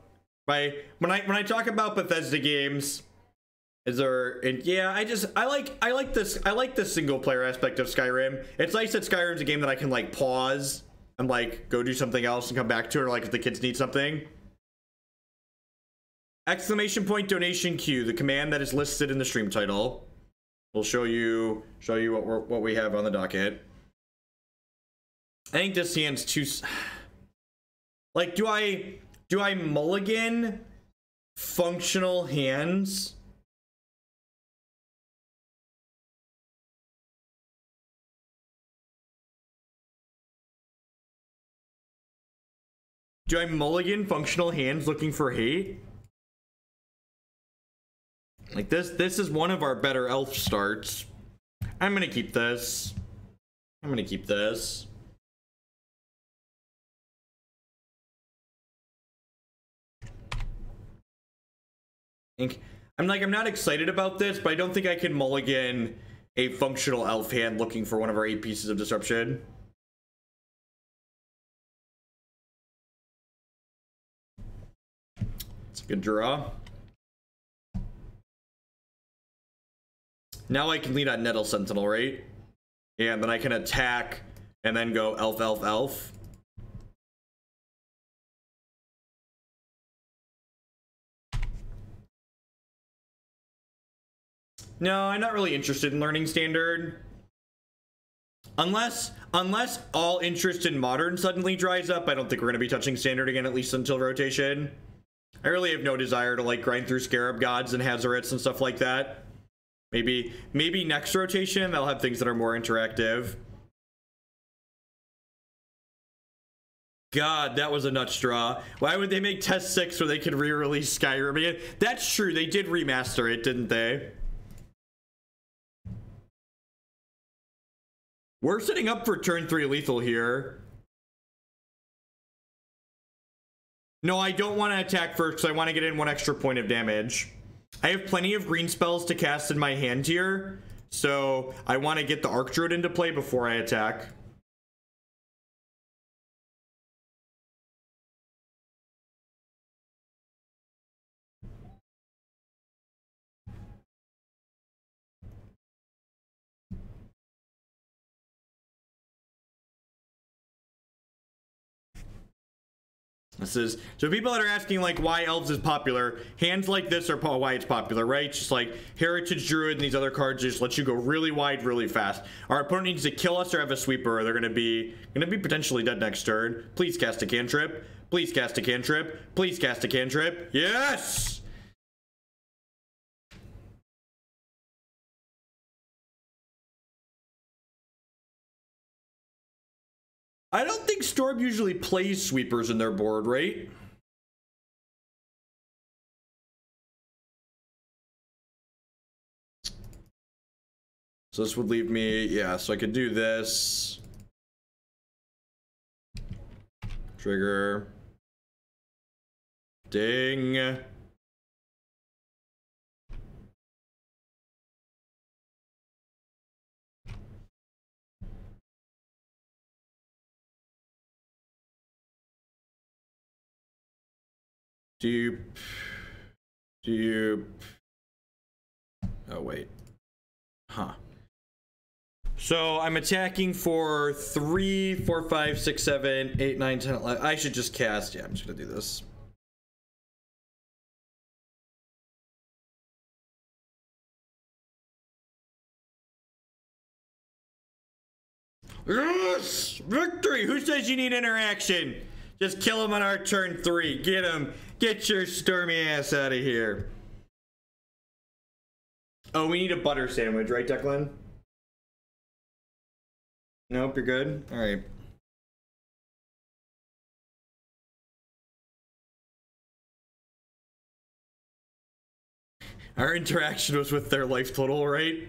By when I when I talk about Bethesda games, is there and yeah, I just I like I like this I like the single player aspect of Skyrim. It's nice that Skyrim's a game that I can like pause and like go do something else and come back to it or like if the kids need something. Exclamation point donation queue, the command that is listed in the stream title. We'll show you show you what we're, what we have on the docket. I think this hand's too <sighs> like do I do I mulligan functional hands? Do I mulligan functional hands looking for hate? Like this, this is one of our better elf starts. I'm gonna keep this. I'm gonna keep this. I'm like, I'm not excited about this, but I don't think I can mulligan a functional elf hand looking for one of our eight pieces of disruption. Good draw. Now I can lead on Nettle Sentinel, right? And then I can attack and then go elf, elf, elf. No, I'm not really interested in learning standard. Unless, unless all interest in modern suddenly dries up, I don't think we're going to be touching standard again, at least until rotation. I really have no desire to like grind through Scarab Gods and Hazorets and stuff like that. Maybe, maybe next rotation they'll have things that are more interactive. God, that was a nut straw. Why would they make Test 6 where they could re-release Skyrim again? That's true, they did remaster it, didn't they? We're setting up for turn 3 lethal here. No, I don't want to attack first because I want to get in one extra point of damage. I have plenty of green spells to cast in my hand here, so I want to get the Archdruid into play before I attack. This is so people that are asking like why elves is popular. Hands like this are why it's popular, right? Just like heritage druid and these other cards just let you go really wide, really fast. Our opponent needs to kill us or have a sweeper, or they're gonna be gonna be potentially dead next turn. Please cast a cantrip. Please cast a cantrip. Please cast a cantrip. Yes. I don't think Storm usually plays sweepers in their board, right? So this would leave me, yeah, so I could do this. Trigger. Ding. Dupe. Dupe. Oh, wait. Huh. So I'm attacking for three, four, five, six, seven, eight, nine, ten, eleven. I should just cast. Yeah, I'm just gonna do this. Yes! Victory! Who says you need interaction? Just kill him on our turn three. Get him. Get your stormy ass out of here. Oh, we need a butter sandwich, right, Declan? Nope, you're good? Alright. Our interaction was with their life total, right?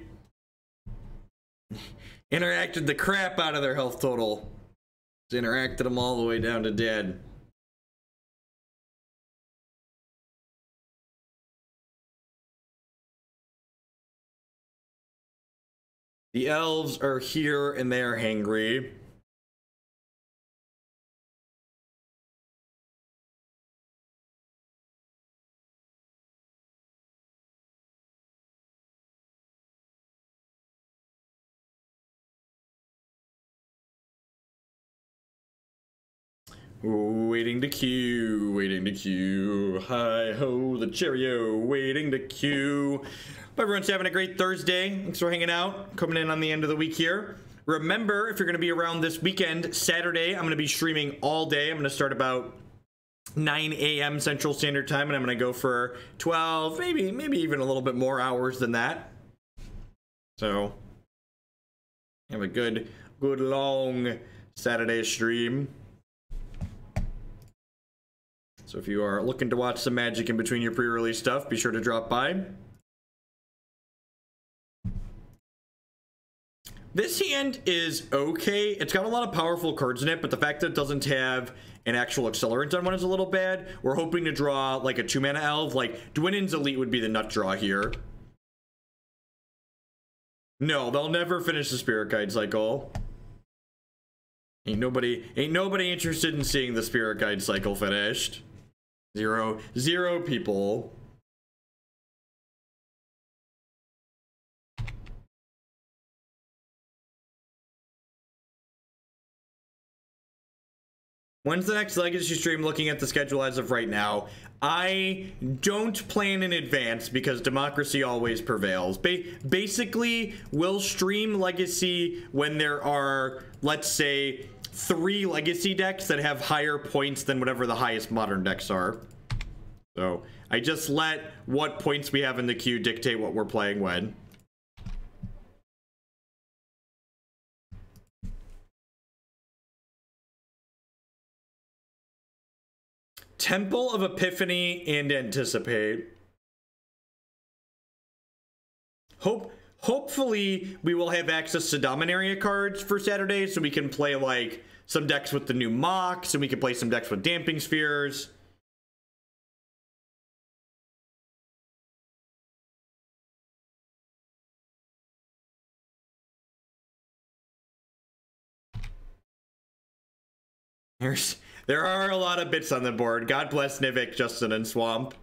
Interacted the crap out of their health total. Interacted them all the way down to dead. The elves are here and they're hangry. Waiting to queue, waiting to queue. Hi ho, the cheerio, waiting to queue. Hope everyone's having a great Thursday. Thanks for hanging out, coming in on the end of the week here. Remember, if you're going to be around this weekend, Saturday, I'm going to be streaming all day. I'm going to start about 9 a.m. Central Standard Time, and I'm going to go for 12, maybe, maybe even a little bit more hours than that. So, have a good, good long Saturday stream. So if you are looking to watch some magic in between your pre-release stuff, be sure to drop by. This hand is okay. It's got a lot of powerful cards in it, but the fact that it doesn't have an actual accelerant on one is a little bad. We're hoping to draw like a two mana elf. Like Dwynen's Elite would be the nut draw here. No, they'll never finish the Spirit Guide cycle. Ain't nobody, ain't nobody interested in seeing the Spirit Guide cycle finished. Zero, zero people. When's the next Legacy stream looking at the schedule as of right now? I don't plan in advance because democracy always prevails. Ba basically, we'll stream Legacy when there are, let's say, three Legacy decks that have higher points than whatever the highest modern decks are. So I just let what points we have in the queue dictate what we're playing when. Temple of Epiphany and Anticipate. Hope hopefully we will have access to Dominaria cards for Saturday so we can play like some decks with the new mocks, and we can play some decks with damping spheres. There's, there are a lot of bits on the board. God bless Nivik, Justin, and Swamp.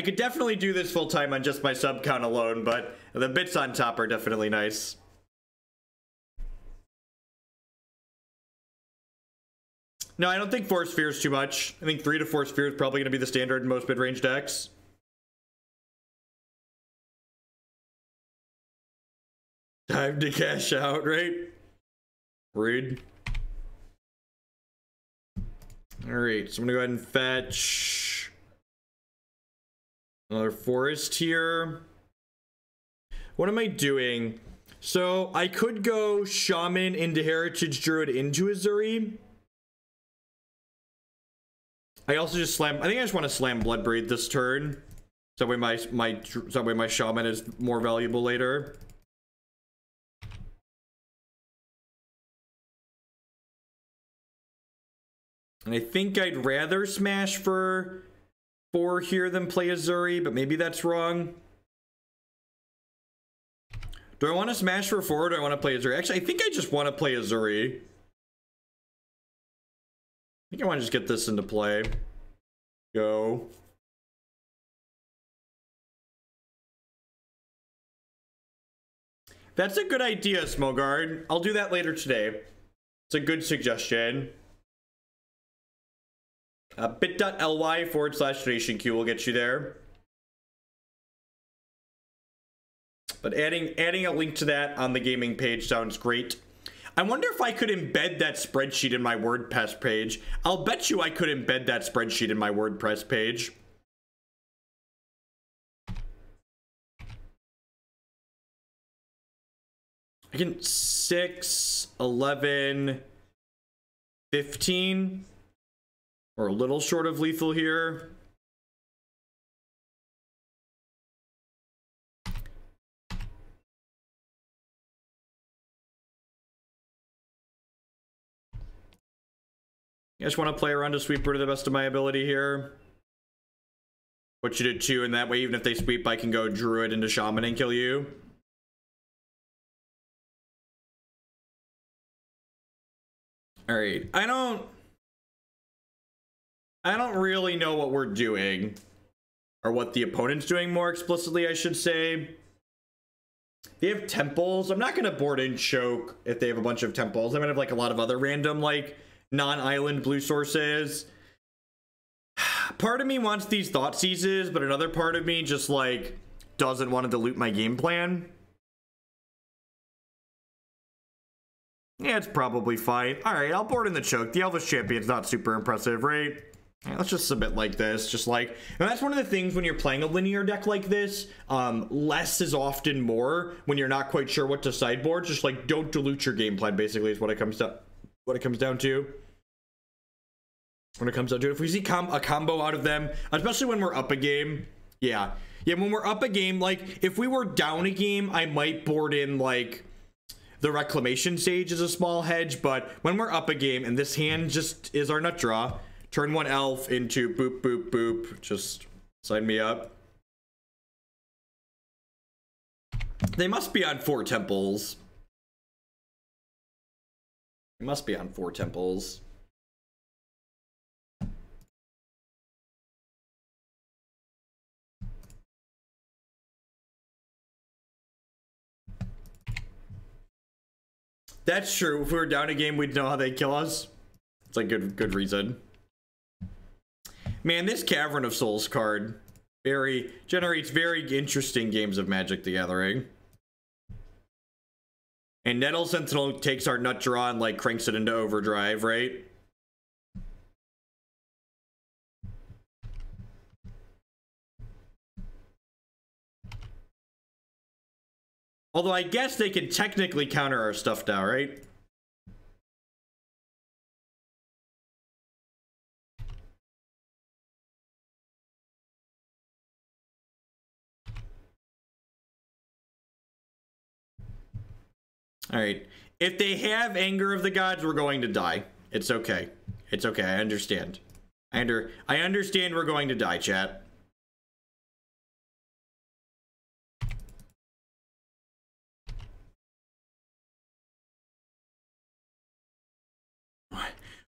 I could definitely do this full time on just my sub count alone, but the bits on top are definitely nice. No, I don't think four spheres too much. I think three to four spheres probably going to be the standard in most mid-range decks. Time to cash out, right? Rude. All right, so I'm gonna go ahead and fetch another forest here. What am I doing? So I could go shaman into heritage druid into Ezuri. I also just slam. I think I just want to slam Bloodbraid this turn. So that way my my so that way my shaman is more valuable later. And I think I'd rather smash for four here than play Ezuri, but maybe that's wrong. Do I want to smash for four or do I want to play Ezuri? Actually, I think I just want to play Uzuri. I think I want to just get this into play. Go. That's a good idea, Smogard. I'll do that later today. It's a good suggestion. Uh, bit.ly forward slash donation queue will get you there. But adding adding a link to that on the gaming page sounds great. I wonder if I could embed that spreadsheet in my WordPress page. I'll bet you I could embed that spreadsheet in my WordPress page. I can 6, 11, 15, or a little short of lethal here. I just want to play around to sweeper to the best of my ability here. What you did too, and that way even if they sweep, I can go druid into shaman and kill you. Alright, I don't... I don't really know what we're doing. Or what the opponent's doing more explicitly, I should say. They have temples. I'm not going to board in choke if they have a bunch of temples. I'm going to have like a lot of other random like non-island blue sources. <sighs> Part of me wants these Thoughtseizes, but another part of me just like doesn't want to dilute my game plan. Yeah, it's probably fine. All right, I'll board in the choke. The Elvish Champion's not super impressive, right? Let's just submit like this, just like, and that's one of the things when you're playing a linear deck like this, um, less is often more when you're not quite sure what to sideboard, just like don't dilute your game plan basically is what it comes down, what it comes down to. When it comes down to it. If we see com a combo out of them, especially when we're up a game, yeah. Yeah, when we're up a game, like, if we were down a game, I might board in, like, the Reclamation Sage as a small hedge, but when we're up a game, and this hand just is our nut draw, turn one elf into boop, boop, boop, just sign me up. They must be on four temples. They must be on four temples. That's true. If we were down a game, we'd know how they kill us. It's like good good reason. Man, this Cavern of Souls card very generates very interesting games of Magic the Gathering. Eh? And Nettle Sentinel takes our nut draw and like cranks it into overdrive, right? Although I guess they can technically counter our stuff now, right? All right. If they have anger of the gods, we're going to die. It's okay. It's okay. I understand. I under I understand we're going to die, chat.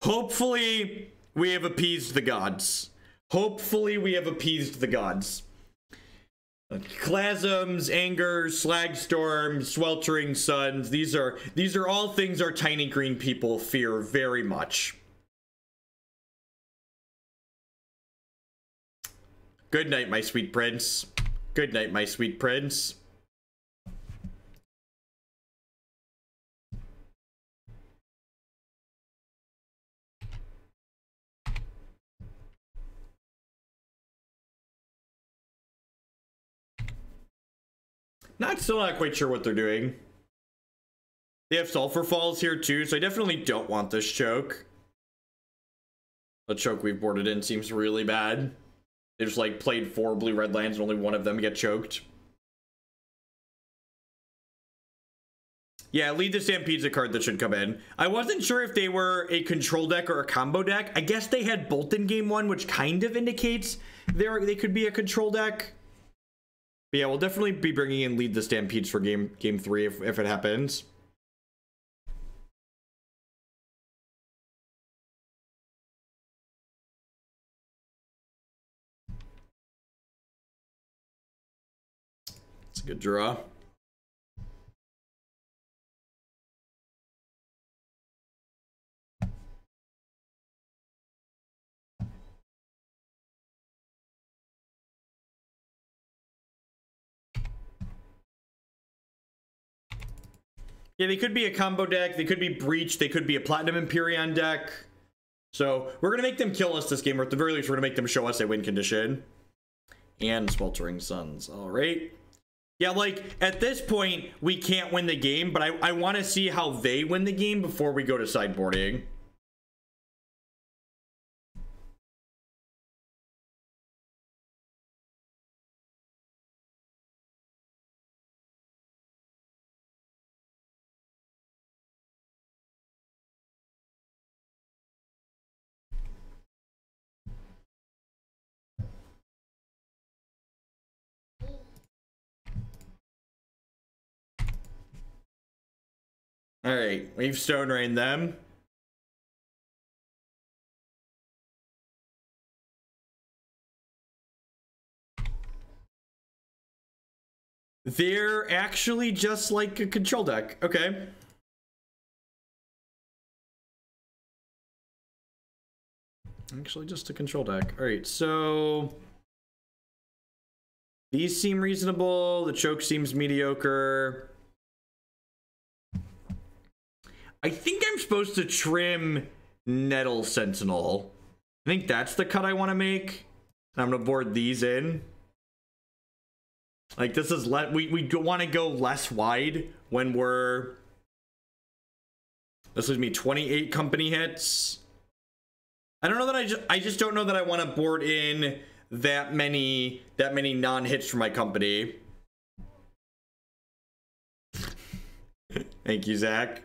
Hopefully, we have appeased the gods. Hopefully, we have appeased the gods. Clasms, anger, Slagstorms, sweltering suns. These are these are all things our tiny green people fear very much. Good night, my sweet prince. Good night, my sweet prince. Not still not quite sure what they're doing. They have sulfur falls here too, so I definitely don't want this choke. The choke we've boarded in seems really bad. They just like played four blue red lands and only one of them get choked. Yeah, lead the Stampede's a card that should come in. I wasn't sure if they were a control deck or a combo deck. I guess they had Bolt in game one, which kind of indicates they they could be a control deck. But yeah, we'll definitely be bringing in lead the Stampedes for game game three if, if it happens. It's a good draw. Yeah, they could be a combo deck. They could be Breach. They could be a Platinum Empyrean deck. So we're going to make them kill us this game, or at the very least, we're going to make them show us a win condition. And Sweltering Suns. All right. Yeah, like, at this point, we can't win the game, but I, I want to see how they win the game before we go to sideboarding. All right, we've stone rained them. They're actually just like a control deck. Okay. Actually, just a control deck. All right, so these seem reasonable. The choke seems mediocre. I think I'm supposed to trim Nettle Sentinel. I think that's the cut I want to make. I'm going to board these in. Like this is let we we want to go less wide when we're this is me 28 company hits. I don't know that I just I just don't know that I want to board in that many that many non-hits for my company. <laughs> Thank you, Zach.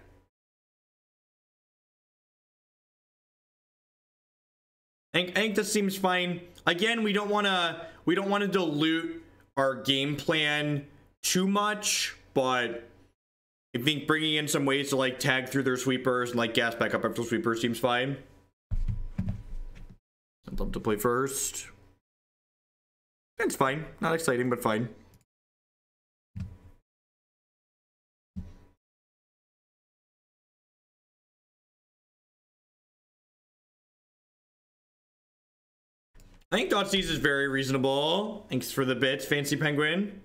I think, I think this seems fine. Again, we don't want to we don't want to dilute our game plan too much, but I think bringing in some ways to like tag through their sweepers and like gas back up after sweepers seems fine. I'd love to play first. It's fine. Not exciting, but fine. I think Dotsies is very reasonable. Thanks for the bits, Fancy Penguin.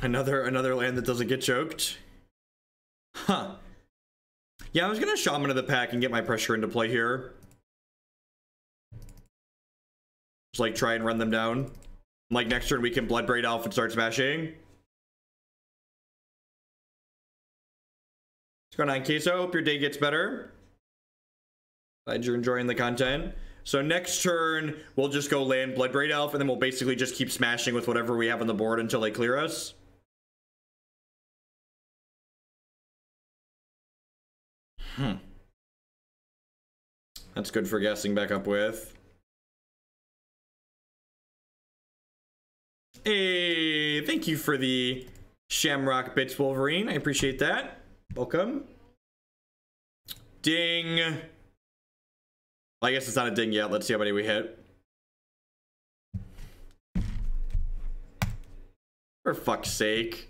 Another another land that doesn't get choked. Huh. Yeah, I was gonna shaman of the pack and get my pressure into play here. Just like try and run them down. Like next turn we can Bloodbraid Elf and start smashing. What's going on, Queso? Hope your day gets better. Glad you're enjoying the content. So next turn, we'll just go land Bloodbraid Elf, and then we'll basically just keep smashing with whatever we have on the board until they clear us. Hmm. That's good for guessing back up with. Hey, thank you for the Shamrock Bits Wolverine. I appreciate that. Welcome. Ding. I guess it's not a ding yet. Let's see how many we hit. For fuck's sake.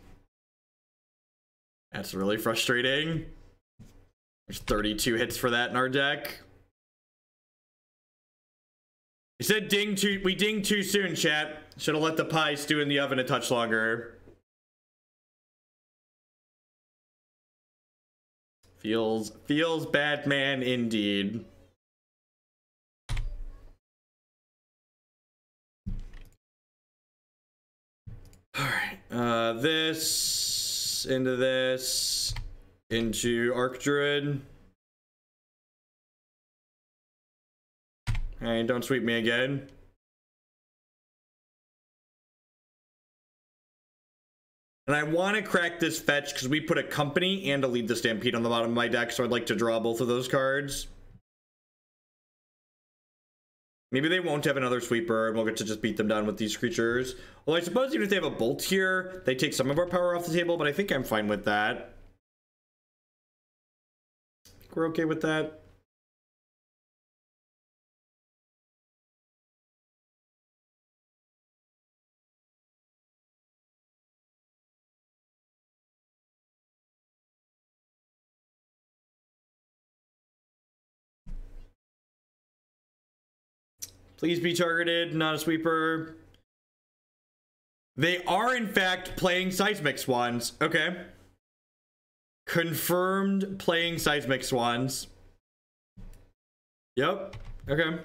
That's really frustrating. There's 32 hits for that in our deck. You said ding too we ding too soon, chat. Should have let the pie stew in the oven a touch longer. Feels feels bad man indeed. Alright. Uh this into this into Archdruid. Hey, don't sweep me again. And I want to crack this fetch because we put a company and a lead the stampede on the bottom of my deck, so I'd like to draw both of those cards. Maybe they won't have another sweeper and we'll get to just beat them down with these creatures. Well, I suppose even if they have a bolt here, they take some of our power off the table, but I think I'm fine with that. I think we're okay with that. Please be targeted, not a sweeper. They are, in fact, playing Seismic Swans. Okay. Confirmed playing Seismic Swans. Yep. Okay.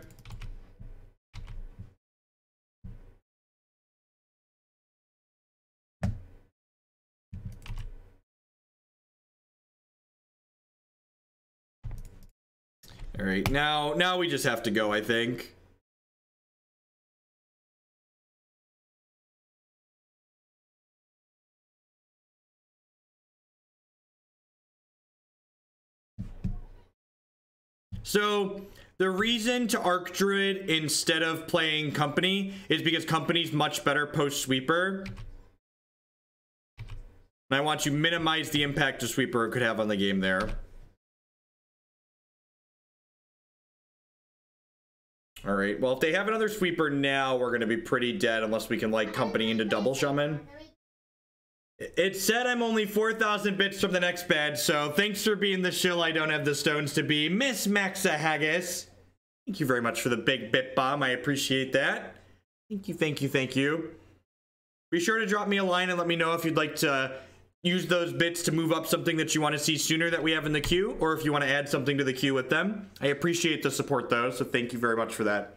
All right, now now we just have to go, I think. So the reason to Archdruid instead of playing Company is because Company's much better post Sweeper. And I want to minimize the impact a Sweeper could have on the game there. All right, well, if they have another Sweeper now, we're going to be pretty dead unless we can, like, Company into Double Shaman. It said I'm only 4,000 bits from the next bed, so thanks for being the shill I don't have the stones to be. Miss Maxa Haggis. Thank you very much for the big bit bomb. I appreciate that. Thank you, thank you, thank you. Be sure to drop me a line and let me know if you'd like to use those bits to move up something that you want to see sooner that we have in the queue, or if you want to add something to the queue with them. I appreciate the support though, so thank you very much for that.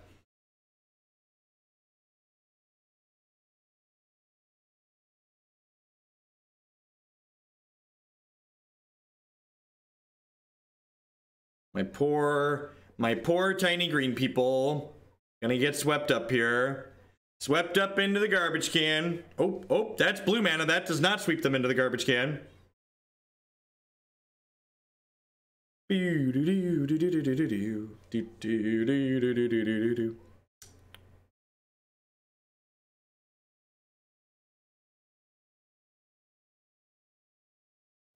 My poor, my poor tiny green people. Gonna get swept up here. Swept up into the garbage can. Oh, oh, that's blue mana. That does not sweep them into the garbage can.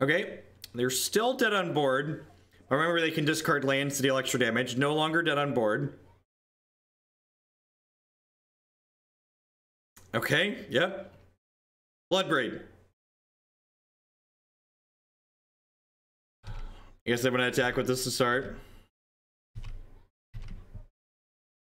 Okay, they're still dead on board. Remember, they can discard lands to deal extra damage. No longer dead on board. Okay, yep. Bloodbraid. I guess I'm gonna attack with this to start.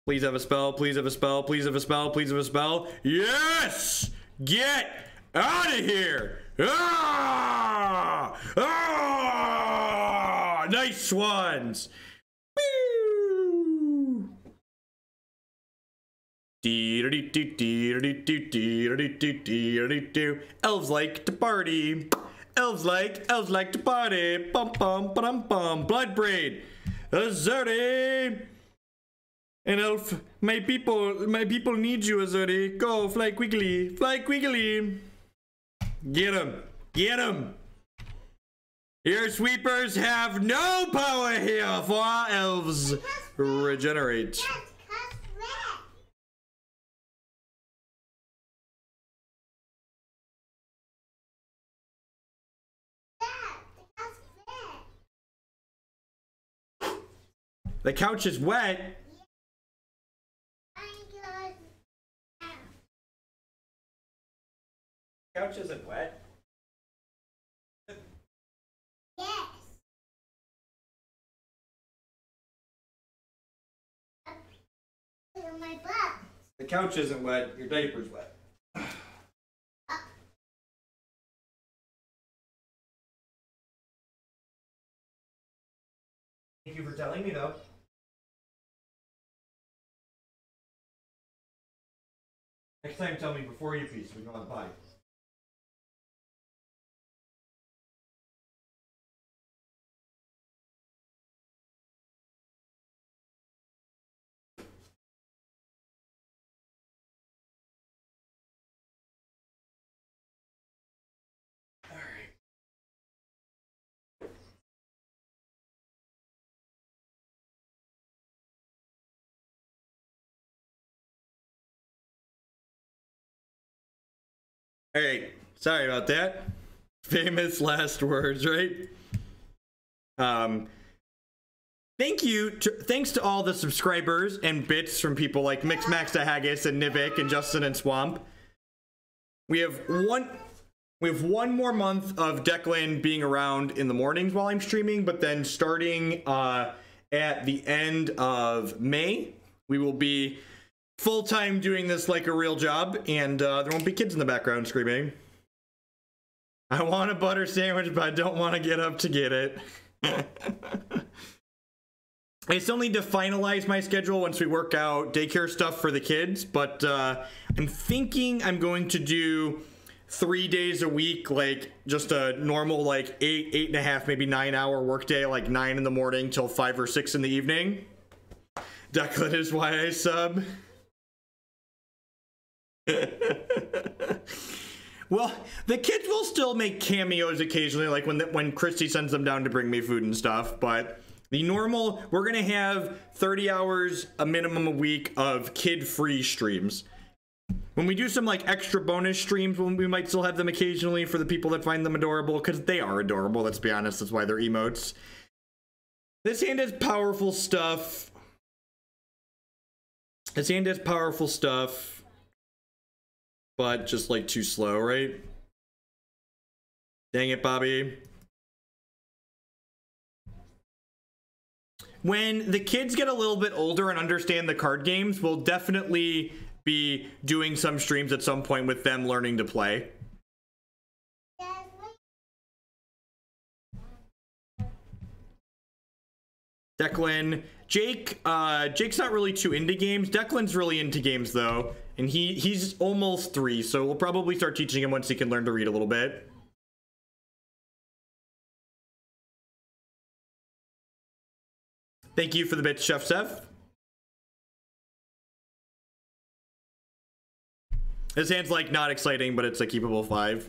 Please have a spell, please have a spell, please have a spell, please have a spell. Yes! Get out of here! Ah! Ah! Nice ones! Elves like to party. Elves like, elves like to party. Bum bum bum bum. Bloodbraid. Ezuri. An elf. My people, my people need you, Ezuri. Go, fly quickly. Fly quickly. Get him. Get him. Your sweepers have no power here for our elves regenerate. The couch is wet. Couch isn't wet. Look my butt. The couch isn't wet. Your diaper's wet. Thank you for telling me, though. Next time, tell me before you pee so we can go on the potty. Hey, sorry about that. Famous last words, right? Um, thank you. To, thanks to all the subscribers and bits from people like Mix Max to Haggis and Nivik and Justin and Swamp. We have one. We have one more month of Declan being around in the mornings while I'm streaming, but then starting uh, at the end of May, we will be full time doing this like a real job, and uh, there won't be kids in the background screaming. I want a butter sandwich, but I don't want to get up to get it. <laughs> I still need to finalize my schedule once we work out daycare stuff for the kids, but uh, I'm thinking I'm going to do three days a week, like just a normal, like eight, eight and a half, maybe nine hour workday, like nine in the morning till five or six in the evening. Declan is why I sub. <laughs> well, the kids will still make cameos occasionally, like when the, when Christy sends them down to bring me food and stuff. But the normal, we're gonna have 30 hours, a minimum a week of kid-free streams. When we do some like extra bonus streams, when we might still have them occasionally for the people that find them adorable, because they are adorable. Let's be honest, that's why they're emotes. This hand has powerful stuff. This hand has powerful stuff but just like too slow, right? Dang it, Bobby. When the kids get a little bit older and understand the card games, we'll definitely be doing some streams at some point with them learning to play. Declan, Jake, uh, Jake's not really too into games. Declan's really into games though, and he he's almost three, so we'll probably start teaching him once he can learn to read a little bit. Thank you for the bits, Chef Sev. This hand's like not exciting, but it's a keepable five.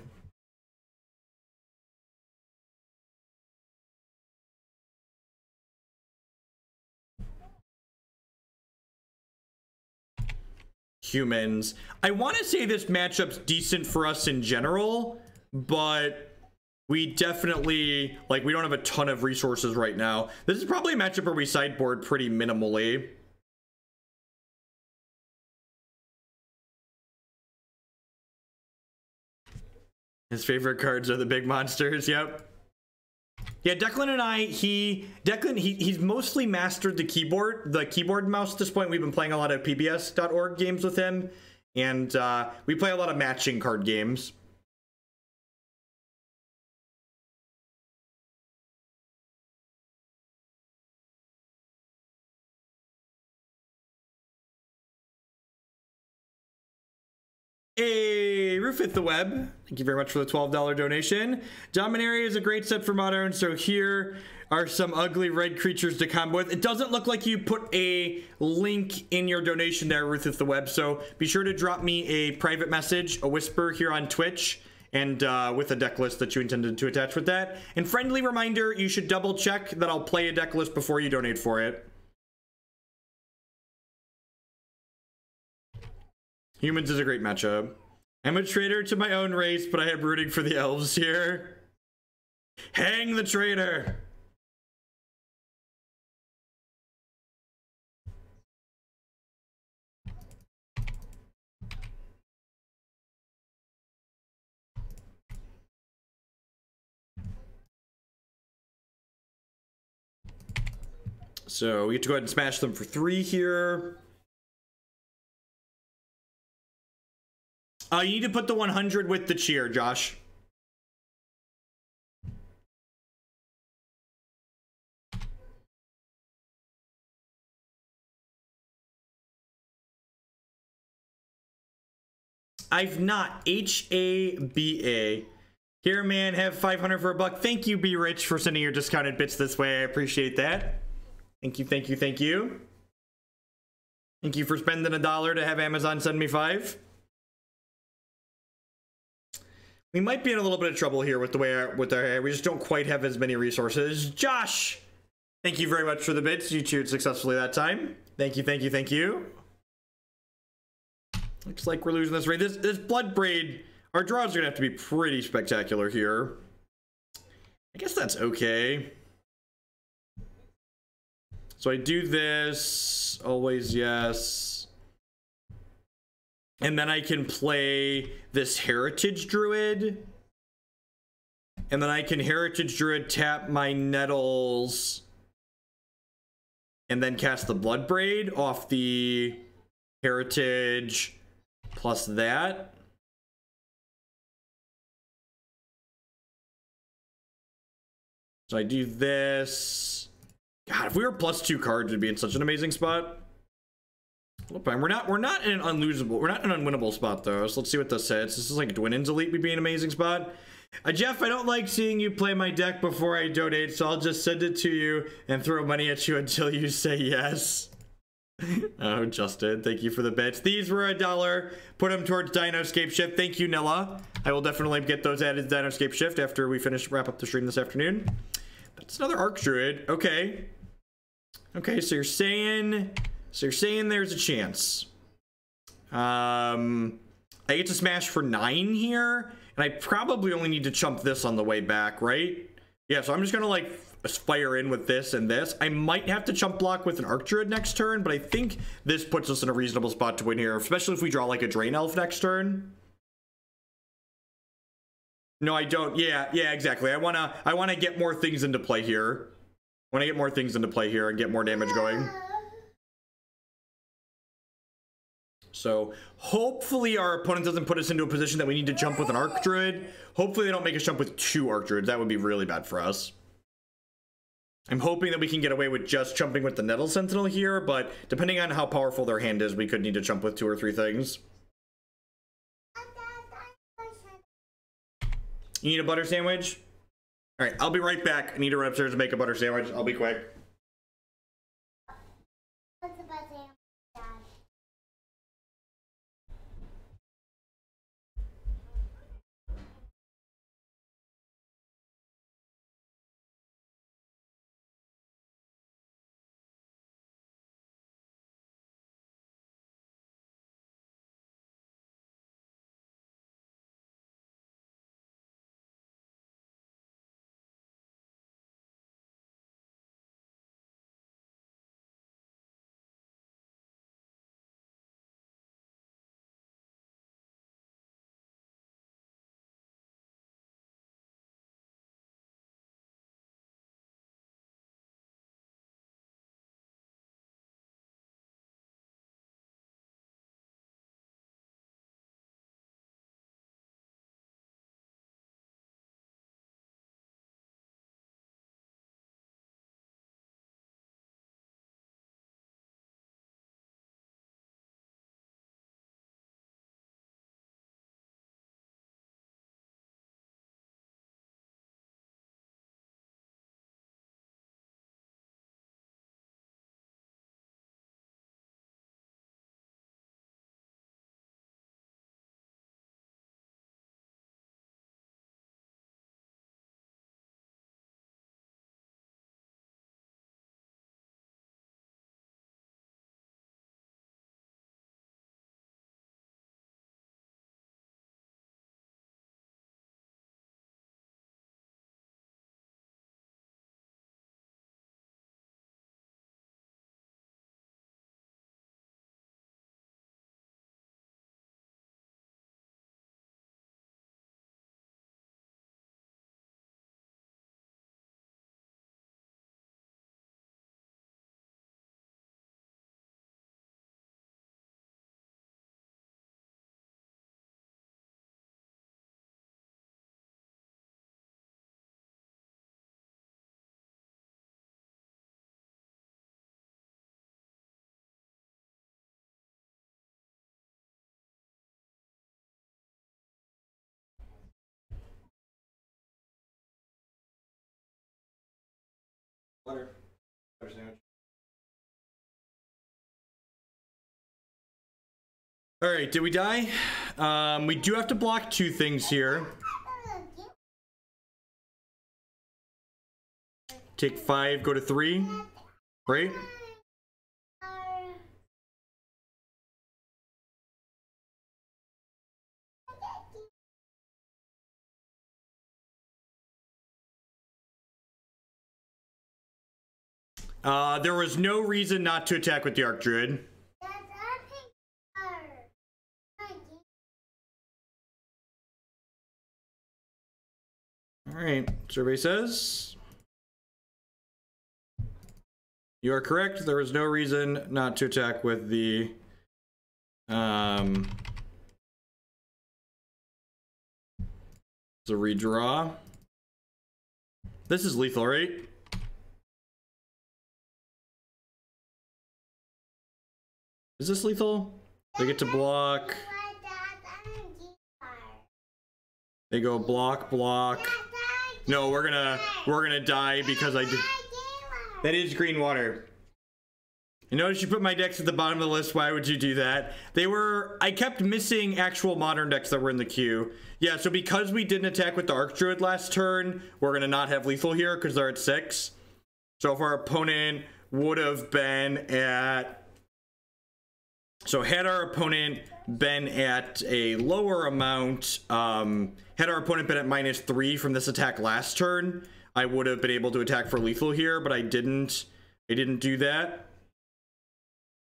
Humans. I want to say this matchup's decent for us in general, but we definitely, like, we don't have a ton of resources right now. This is probably a matchup where we sideboard pretty minimally. His favorite cards are the big monsters, yep. Yeah, Declan and I, he Declan, he he's mostly mastered the keyboard, the keyboard mouse at this point. We've been playing a lot of PBS.org games with him, and uh, we play a lot of matching card games. Hey, Hit the web. Thank you very much for the $12 donation. Dominaria is a great set for modern, so here are some ugly red creatures to combo with. It doesn't look like you put a link in your donation there, Ruth hit the web, so be sure to drop me a private message, a whisper here on Twitch, and uh, with a deck list that you intended to attach with that. And friendly reminder, you should double check that I'll play a deck list before you donate for it. Humans is a great matchup. I'm a traitor to my own race, but I am rooting for the elves here. Hang the traitor! So we get to go ahead and smash them for three here. Uh, you need to put the 100 with the cheer, Josh. I've not. H A B A. Here, man, have 500 for a buck. Thank you, Be Rich, for sending your discounted bits this way. I appreciate that. Thank you, thank you, thank you. Thank you for spending a dollar to have Amazon send me five. We might be in a little bit of trouble here with the way our, with our hair. We just don't quite have as many resources. Josh, thank you very much for the bits. You cheered successfully that time. Thank you, thank you, thank you. Looks like we're losing this raid. This this blood braid. Our draws are gonna have to be pretty spectacular here. I guess that's okay. So I do this. Always yes. And then I can play this Heritage Druid. And then I can Heritage Druid tap my Nettles. And then cast the Blood Braid off the Heritage plus that. So I do this. God, if we were plus two cards, we'd be in such an amazing spot. We're not we're not in an unlosable we're not in an unwinnable spot though. So let's see what this says. This is like Dwynen's Elite would be an amazing spot. Uh, Jeff, I don't like seeing you play my deck before I donate, so I'll just send it to you and throw money at you <laughs> until you say yes. <laughs> oh, Justin, thank you for the bits. These were a dollar. Put them towards Dinoscape Shift. Thank you, Nilla. I will definitely get those added to Dinoscape Shift after we finish wrap up the stream this afternoon. That's another Archdruid. Okay. Okay, so you're saying so you're saying there's a chance. Um I get to smash for nine here, and I probably only need to chump this on the way back, right? Yeah, so I'm just gonna like fire in with this and this. I might have to chump block with an Arc next turn, but I think this puts us in a reasonable spot to win here, especially if we draw like a Drain Elf next turn. No, I don't. Yeah, yeah, exactly. I wanna I wanna get more things into play here. I wanna get more things into play here and get more damage going. So hopefully our opponent doesn't put us into a position that we need to jump with an Archdruid. Hopefully they don't make us jump with two Archdruids. That would be really bad for us. I'm hoping that we can get away with just jumping with the Nettle Sentinel here, but depending on how powerful their hand is, we could need to jump with two or three things. You need a butter sandwich? All right, I'll be right back. I need to run upstairs to make a butter sandwich. I'll be quick. Water. Water sandwich. All right, did we die? Um, we do have to block two things here. Take five, go to three, right? Uh, there was no reason not to attack with the Archdruid. All right, survey says. You are correct. There was no reason not to attack with the um a redraw. This is lethal, right? Is this lethal? They get to block. They go block, block. No, we're gonna we're gonna die because I did. That is green water. You notice you put my decks at the bottom of the list. Why would you do that? They were. I kept missing actual modern decks that were in the queue. Yeah, so because we didn't attack with the Archdruid last turn, we're gonna not have lethal here because they're at six. So if our opponent would have been at so had our opponent been at a lower amount, um, had our opponent been at minus three from this attack last turn, I would have been able to attack for lethal here, but I didn't. I didn't do that.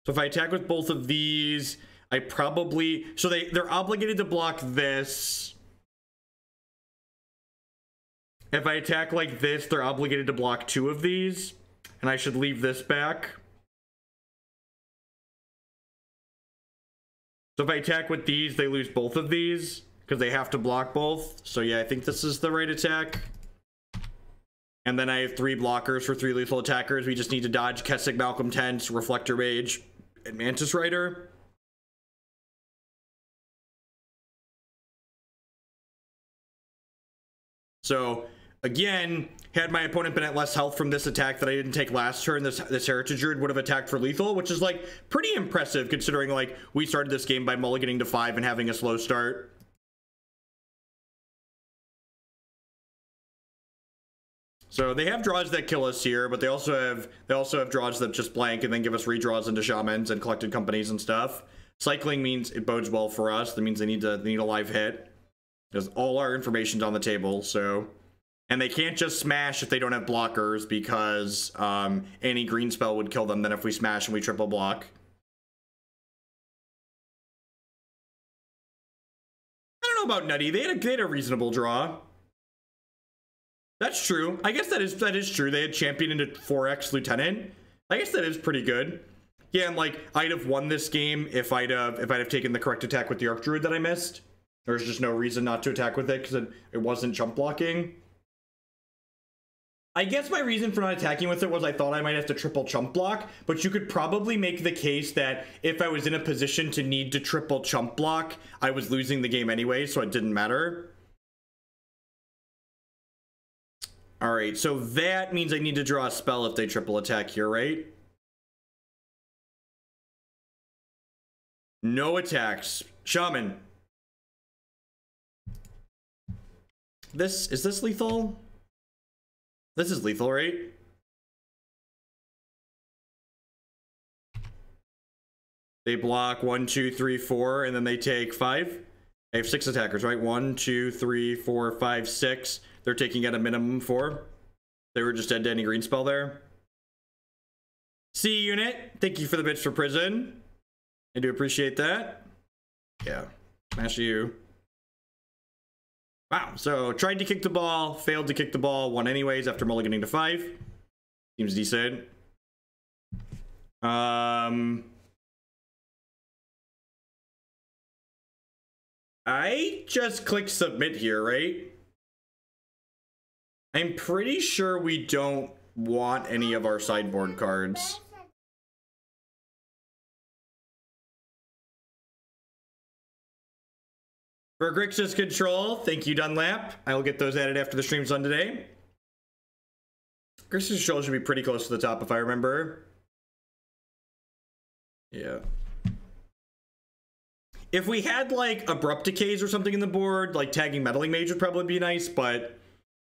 So if I attack with both of these, I probably so they they're obligated to block this. If I attack like this, they're obligated to block two of these, and I should leave this back. So if I attack with these, they lose both of these because they have to block both. So yeah, I think this is the right attack. And then I have three blockers for three lethal attackers. We just need to dodge Kessig Malcontents, Reflector Mage, and Mantis Rider. So again, had my opponent been at less health from this attack that I didn't take last turn, this this Heritage Druid would have attacked for lethal, which is like pretty impressive considering like we started this game by mulliganing to five and having a slow start. So they have draws that kill us here, but they also have they also have draws that just blank and then give us redraws into shamans and collected companies and stuff. Cycling means it bodes well for us. That means they need to they need a live hit. Because all our information's on the table, so and they can't just smash if they don't have blockers because um, any green spell would kill them then if we smash and we triple block. I don't know about Nutty. They had a, they had a reasonable draw. That's true. I guess that is that is true. They had champion into 4x lieutenant. I guess that is pretty good. Yeah, and like I'd have won this game if I'd have if I'd have taken the correct attack with the archdruid that I missed. There's just no reason not to attack with it because it, it wasn't jump blocking. I guess my reason for not attacking with it was I thought I might have to triple chump block, but you could probably make the case that if I was in a position to need to triple chump block, I was losing the game anyway, so it didn't matter. All right, so that means I need to draw a spell if they triple attack here, right? No attacks. Shaman. This, is this lethal? This is lethal, right? They block one, two, three, four, and then they take five. They have six attackers, right? One, two, three, four, five, six. They're taking at a minimum four. They were just dead to any green spell there. C unit, thank you for the bitch for prison. I do appreciate that. Yeah, smash you. Wow, so tried to kick the ball, failed to kick the ball, won anyways after mulliganing to five. Seems decent. Um, I just click submit here, right? I'm pretty sure we don't want any of our sideboard cards. For Grixis Control, thank you, Dunlap. I will get those added after the stream's done today. Grixis Shoal should be pretty close to the top if I remember. Yeah. If we had like abrupt decays or something in the board, like tagging meddling mage would probably be nice, but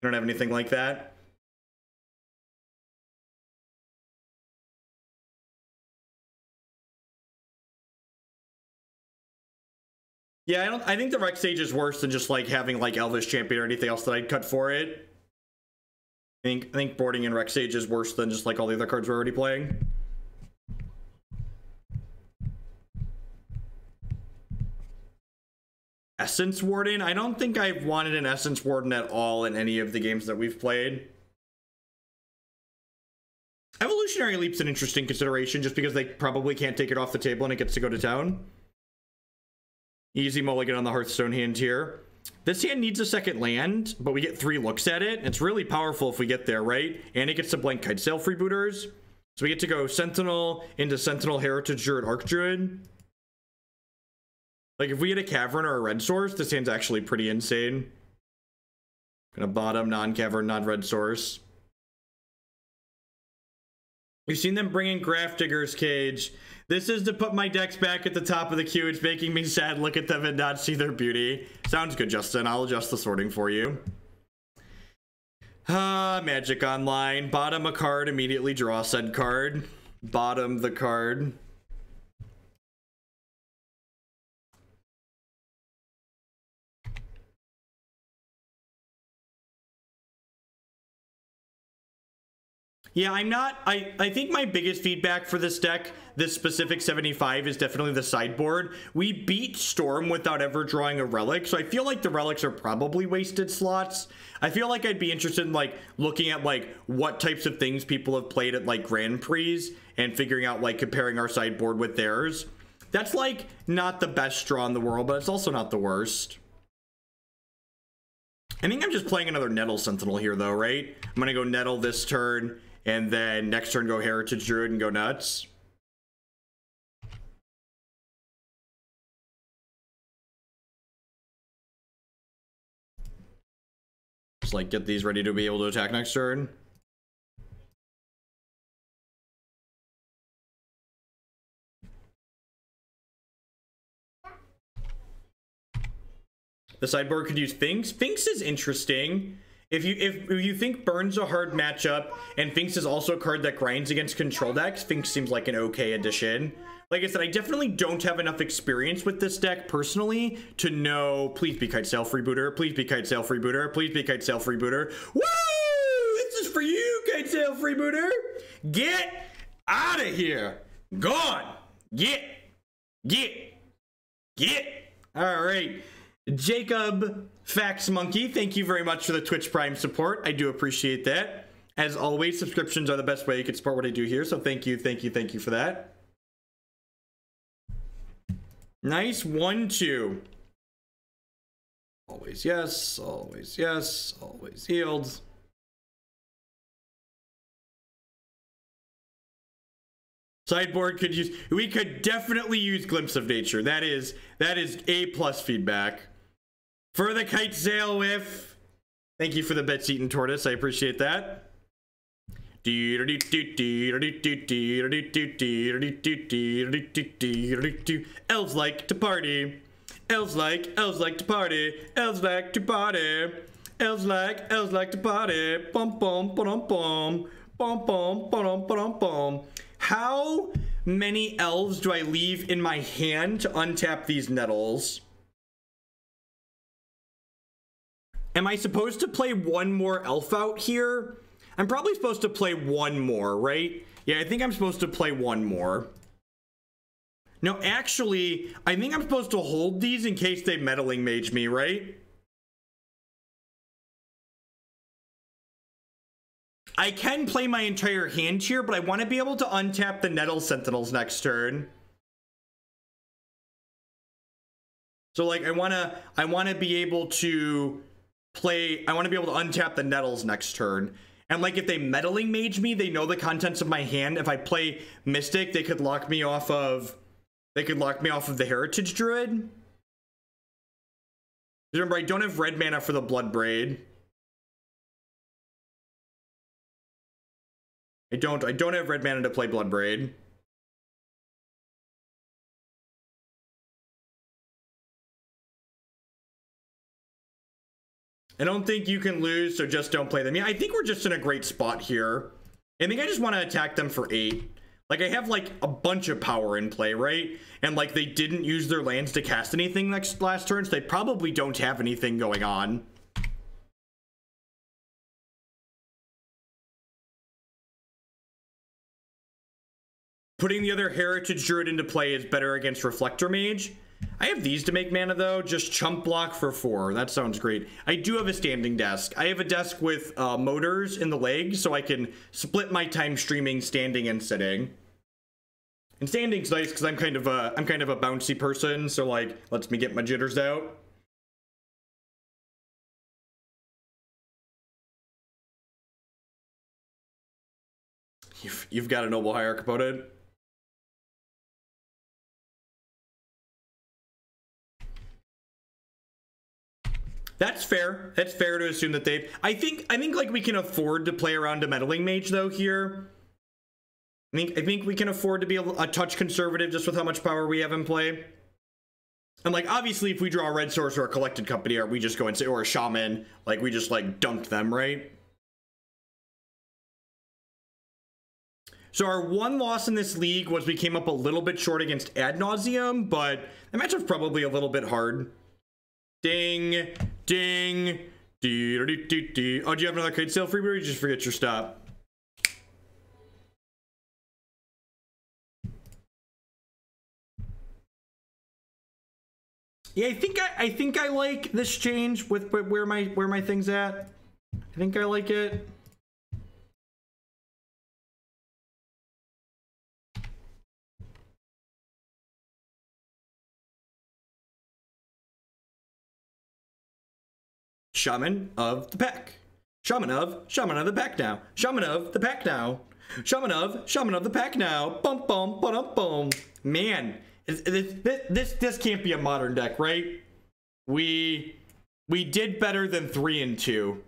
I don't have anything like that. Yeah, I don't. I think the Rec Sage is worse than just like having like Elvish Champion or anything else that I'd cut for it. I think I think boarding in Rec Sage is worse than just like all the other cards we're already playing. Essence Warden. I don't think I've wanted an Essence Warden at all in any of the games that we've played. Evolutionary Leap's an interesting consideration just because they probably can't take it off the table and it gets to go to town. Easy mulligan on the Hearthstone hand here. This hand needs a second land, but we get three looks at it. It's really powerful if we get there, right? And it gets to blank Kitesail freebooters. So we get to go Sentinel into Sentinel Heritage Druid Archdruid. Like if we had a Cavern or a Red Source, this hand's actually pretty insane. Gonna bottom non-Cavern, non-Red Source. We've seen them bring in Grafdigger's Cage. This is to put my decks back at the top of the queue. It's making me sad look at them and not see their beauty. Sounds good, Justin. I'll adjust the sorting for you. Ah, Magic Online. Bottom a card, immediately draw said card. Bottom the card. Yeah, I'm not. I, I think my biggest feedback for this deck, this specific 75, is definitely the sideboard. We beat Storm without ever drawing a relic, so I feel like the relics are probably wasted slots. I feel like I'd be interested in like looking at like what types of things people have played at like Grand Prix and figuring out like comparing our sideboard with theirs. That's like not the best draw in the world, but it's also not the worst. I think I'm just playing another Nettle Sentinel here though, right? I'm gonna go Nettle this turn and then next turn go Heritage Druid and go nuts. Just like get these ready to be able to attack next turn. The sideboard could use Finks. Finks is interesting. If you if you think Burn's a hard matchup and Finks is also a card that grinds against control decks, Finks seems like an okay addition. Like I said, I definitely don't have enough experience with this deck personally to know. Please be Kitesail Freebooter. Please be Kitesail Freebooter. Please be Kitesail Freebooter. Woo! This is for you, Kitesail Freebooter. Get out of here. Gone. Get. Get. Get. All right. Jacob Fax Monkey, thank you very much for the Twitch Prime support. I do appreciate that. As always, subscriptions are the best way you can support what I do here. So thank you, thank you, thank you for that. Nice one, two. Always yes, always yes, always healed. Sideboard could use we could definitely use glimpse of nature. That is that is A plus feedback. For the Kitesail whiff. Thank you for the Betsy Eaton Tortoise. I appreciate that. Elves like to party. Elves like, elves like to party. Elves like to party. Elves like, elves like to party. Bum bum bum bum. Bum bum bum bum bum. How many elves do I leave in my hand to untap these nettles? Am I supposed to play one more elf out here? I'm probably supposed to play one more, right? Yeah, I think I'm supposed to play one more. No, actually, I think I'm supposed to hold these in case they meddling mage me, right? I can play my entire hand here, but I want to be able to untap the Nettle Sentinels next turn. So like I want to I want to be able to play I want to be able to untap the nettles next turn. And like if they meddling mage me, they know the contents of my hand. If I play Mystic, they could lock me off of they could lock me off of the Heritage Druid. Remember, I don't have red mana for the Bloodbraid. I don't I don't have red mana to play Bloodbraid. I don't think you can lose, so just don't play them. Yeah, I think we're just in a great spot here. I think I just want to attack them for eight. Like, I have, like, a bunch of power in play, right? And, like, they didn't use their lands to cast anything next last turn, so they probably don't have anything going on. Putting the other Heritage Druid into play is better against Reflector Mage. I have these to make mana though. Just chump block for four. That sounds great. I do have a standing desk. I have a desk with uh, motors in the legs so I can split my time streaming standing and sitting. And standing's nice because I'm kind of a I'm kind of a bouncy person, so like lets me get my jitters out. You've, you've got a noble hierarch opponent. That's fair. That's fair to assume that they've. I think. I think like we can afford to play around a meddling mage though here. I think. I think we can afford to be a, a touch conservative just with how much power we have in play. And like obviously, if we draw a red source or a collected company, or we just go and say or a shaman, like we just like dumped them, right? So our one loss in this league was we came up a little bit short against Ad Nauseam, but the matchup's probably a little bit hard. Ding, ding, dee, dee, dee, dee. Oh, do you have another crate sale free, or you just forget your stop? Yeah, I think I, I think I like this change with where my where my thing's at. I think I like it. Shaman of the Pack. Shaman of, Shaman of the Pack now. Shaman of the Pack now. Shaman of, Shaman of the Pack now. Bum bum bum bum. Man, this, this this this can't be a modern deck, right? We we did better than three and two.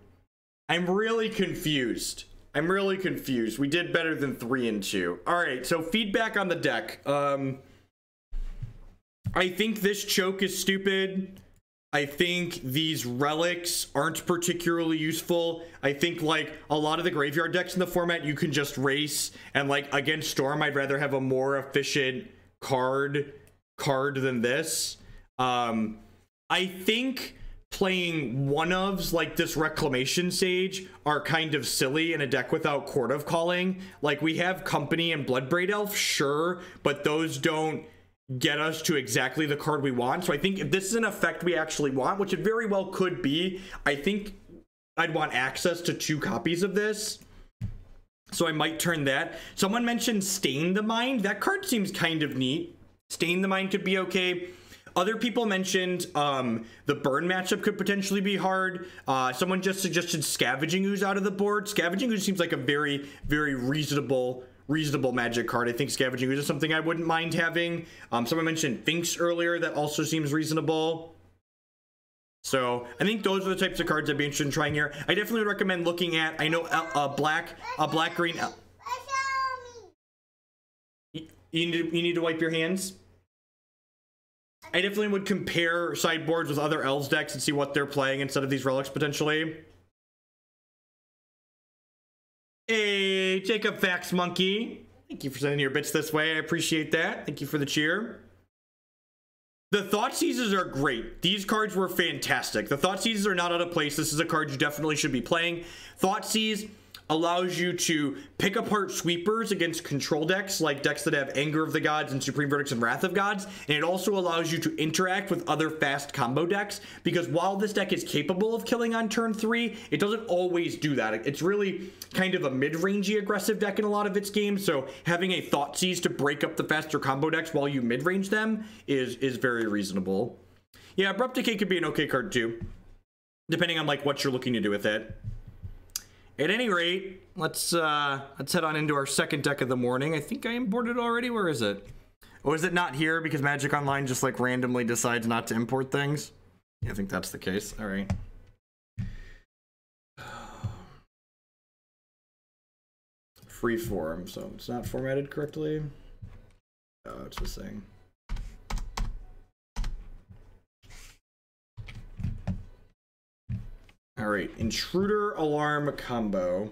I'm really confused. I'm really confused. We did better than three and two. All right, so feedback on the deck. Um, I think this choke is stupid. I think these relics aren't particularly useful. I think like a lot of the graveyard decks in the format, you can just race and like against Storm, I'd rather have a more efficient card card than this. Um, I think playing one ofs like this reclamation sage are kind of silly in a deck without Chord of Calling. Like we have company and Bloodbraid Elf, sure, but those don't get us to exactly the card we want. So I think if this is an effect we actually want, which it very well could be, I think I'd want access to two copies of this. So I might turn that. Someone mentioned Stain the Mind. That card seems kind of neat. Stain the Mind could be okay. Other people mentioned um, the burn matchup could potentially be hard. Uh, someone just suggested Scavenging Ooze out of the board. Scavenging Ooze seems like a very, very reasonable reasonable magic card. I think Scavenging is something I wouldn't mind having. Um, someone mentioned Finks earlier. That also seems reasonable. So I think those are the types of cards I'd be interested in trying here. I definitely recommend looking at. I know a uh, black, a black green. Uh, you need to, you need to wipe your hands. I definitely would compare sideboards with other elves decks and see what they're playing instead of these relics potentially. Hey, Jacob Fax Monkey. Thank you for sending your bits this way. I appreciate that. Thank you for the cheer. The Thoughtseizes are great. These cards were fantastic. The Thoughtseizes are not out of place. This is a card you definitely should be playing. Thoughtseize allows you to pick apart sweepers against control decks, like decks that have Anger of the Gods and Supreme Verdicts and Wrath of Gods. And it also allows you to interact with other fast combo decks, because while this deck is capable of killing on turn three, it doesn't always do that. It's really kind of a mid-rangey aggressive deck in a lot of its games, so having a Thoughtseize to break up the faster combo decks while you mid-range them is, is very reasonable. Yeah, Abrupt Decay could be an okay card too, depending on like what you're looking to do with it. At any rate, let's uh, let's head on into our second deck of the morning. I think I imported already. Where is it? Oh, is it not here because Magic Online just like randomly decides not to import things? Yeah, I think that's the case. All right. freeform, so it's not formatted correctly. Oh, it's this thing. All right, intruder alarm combo.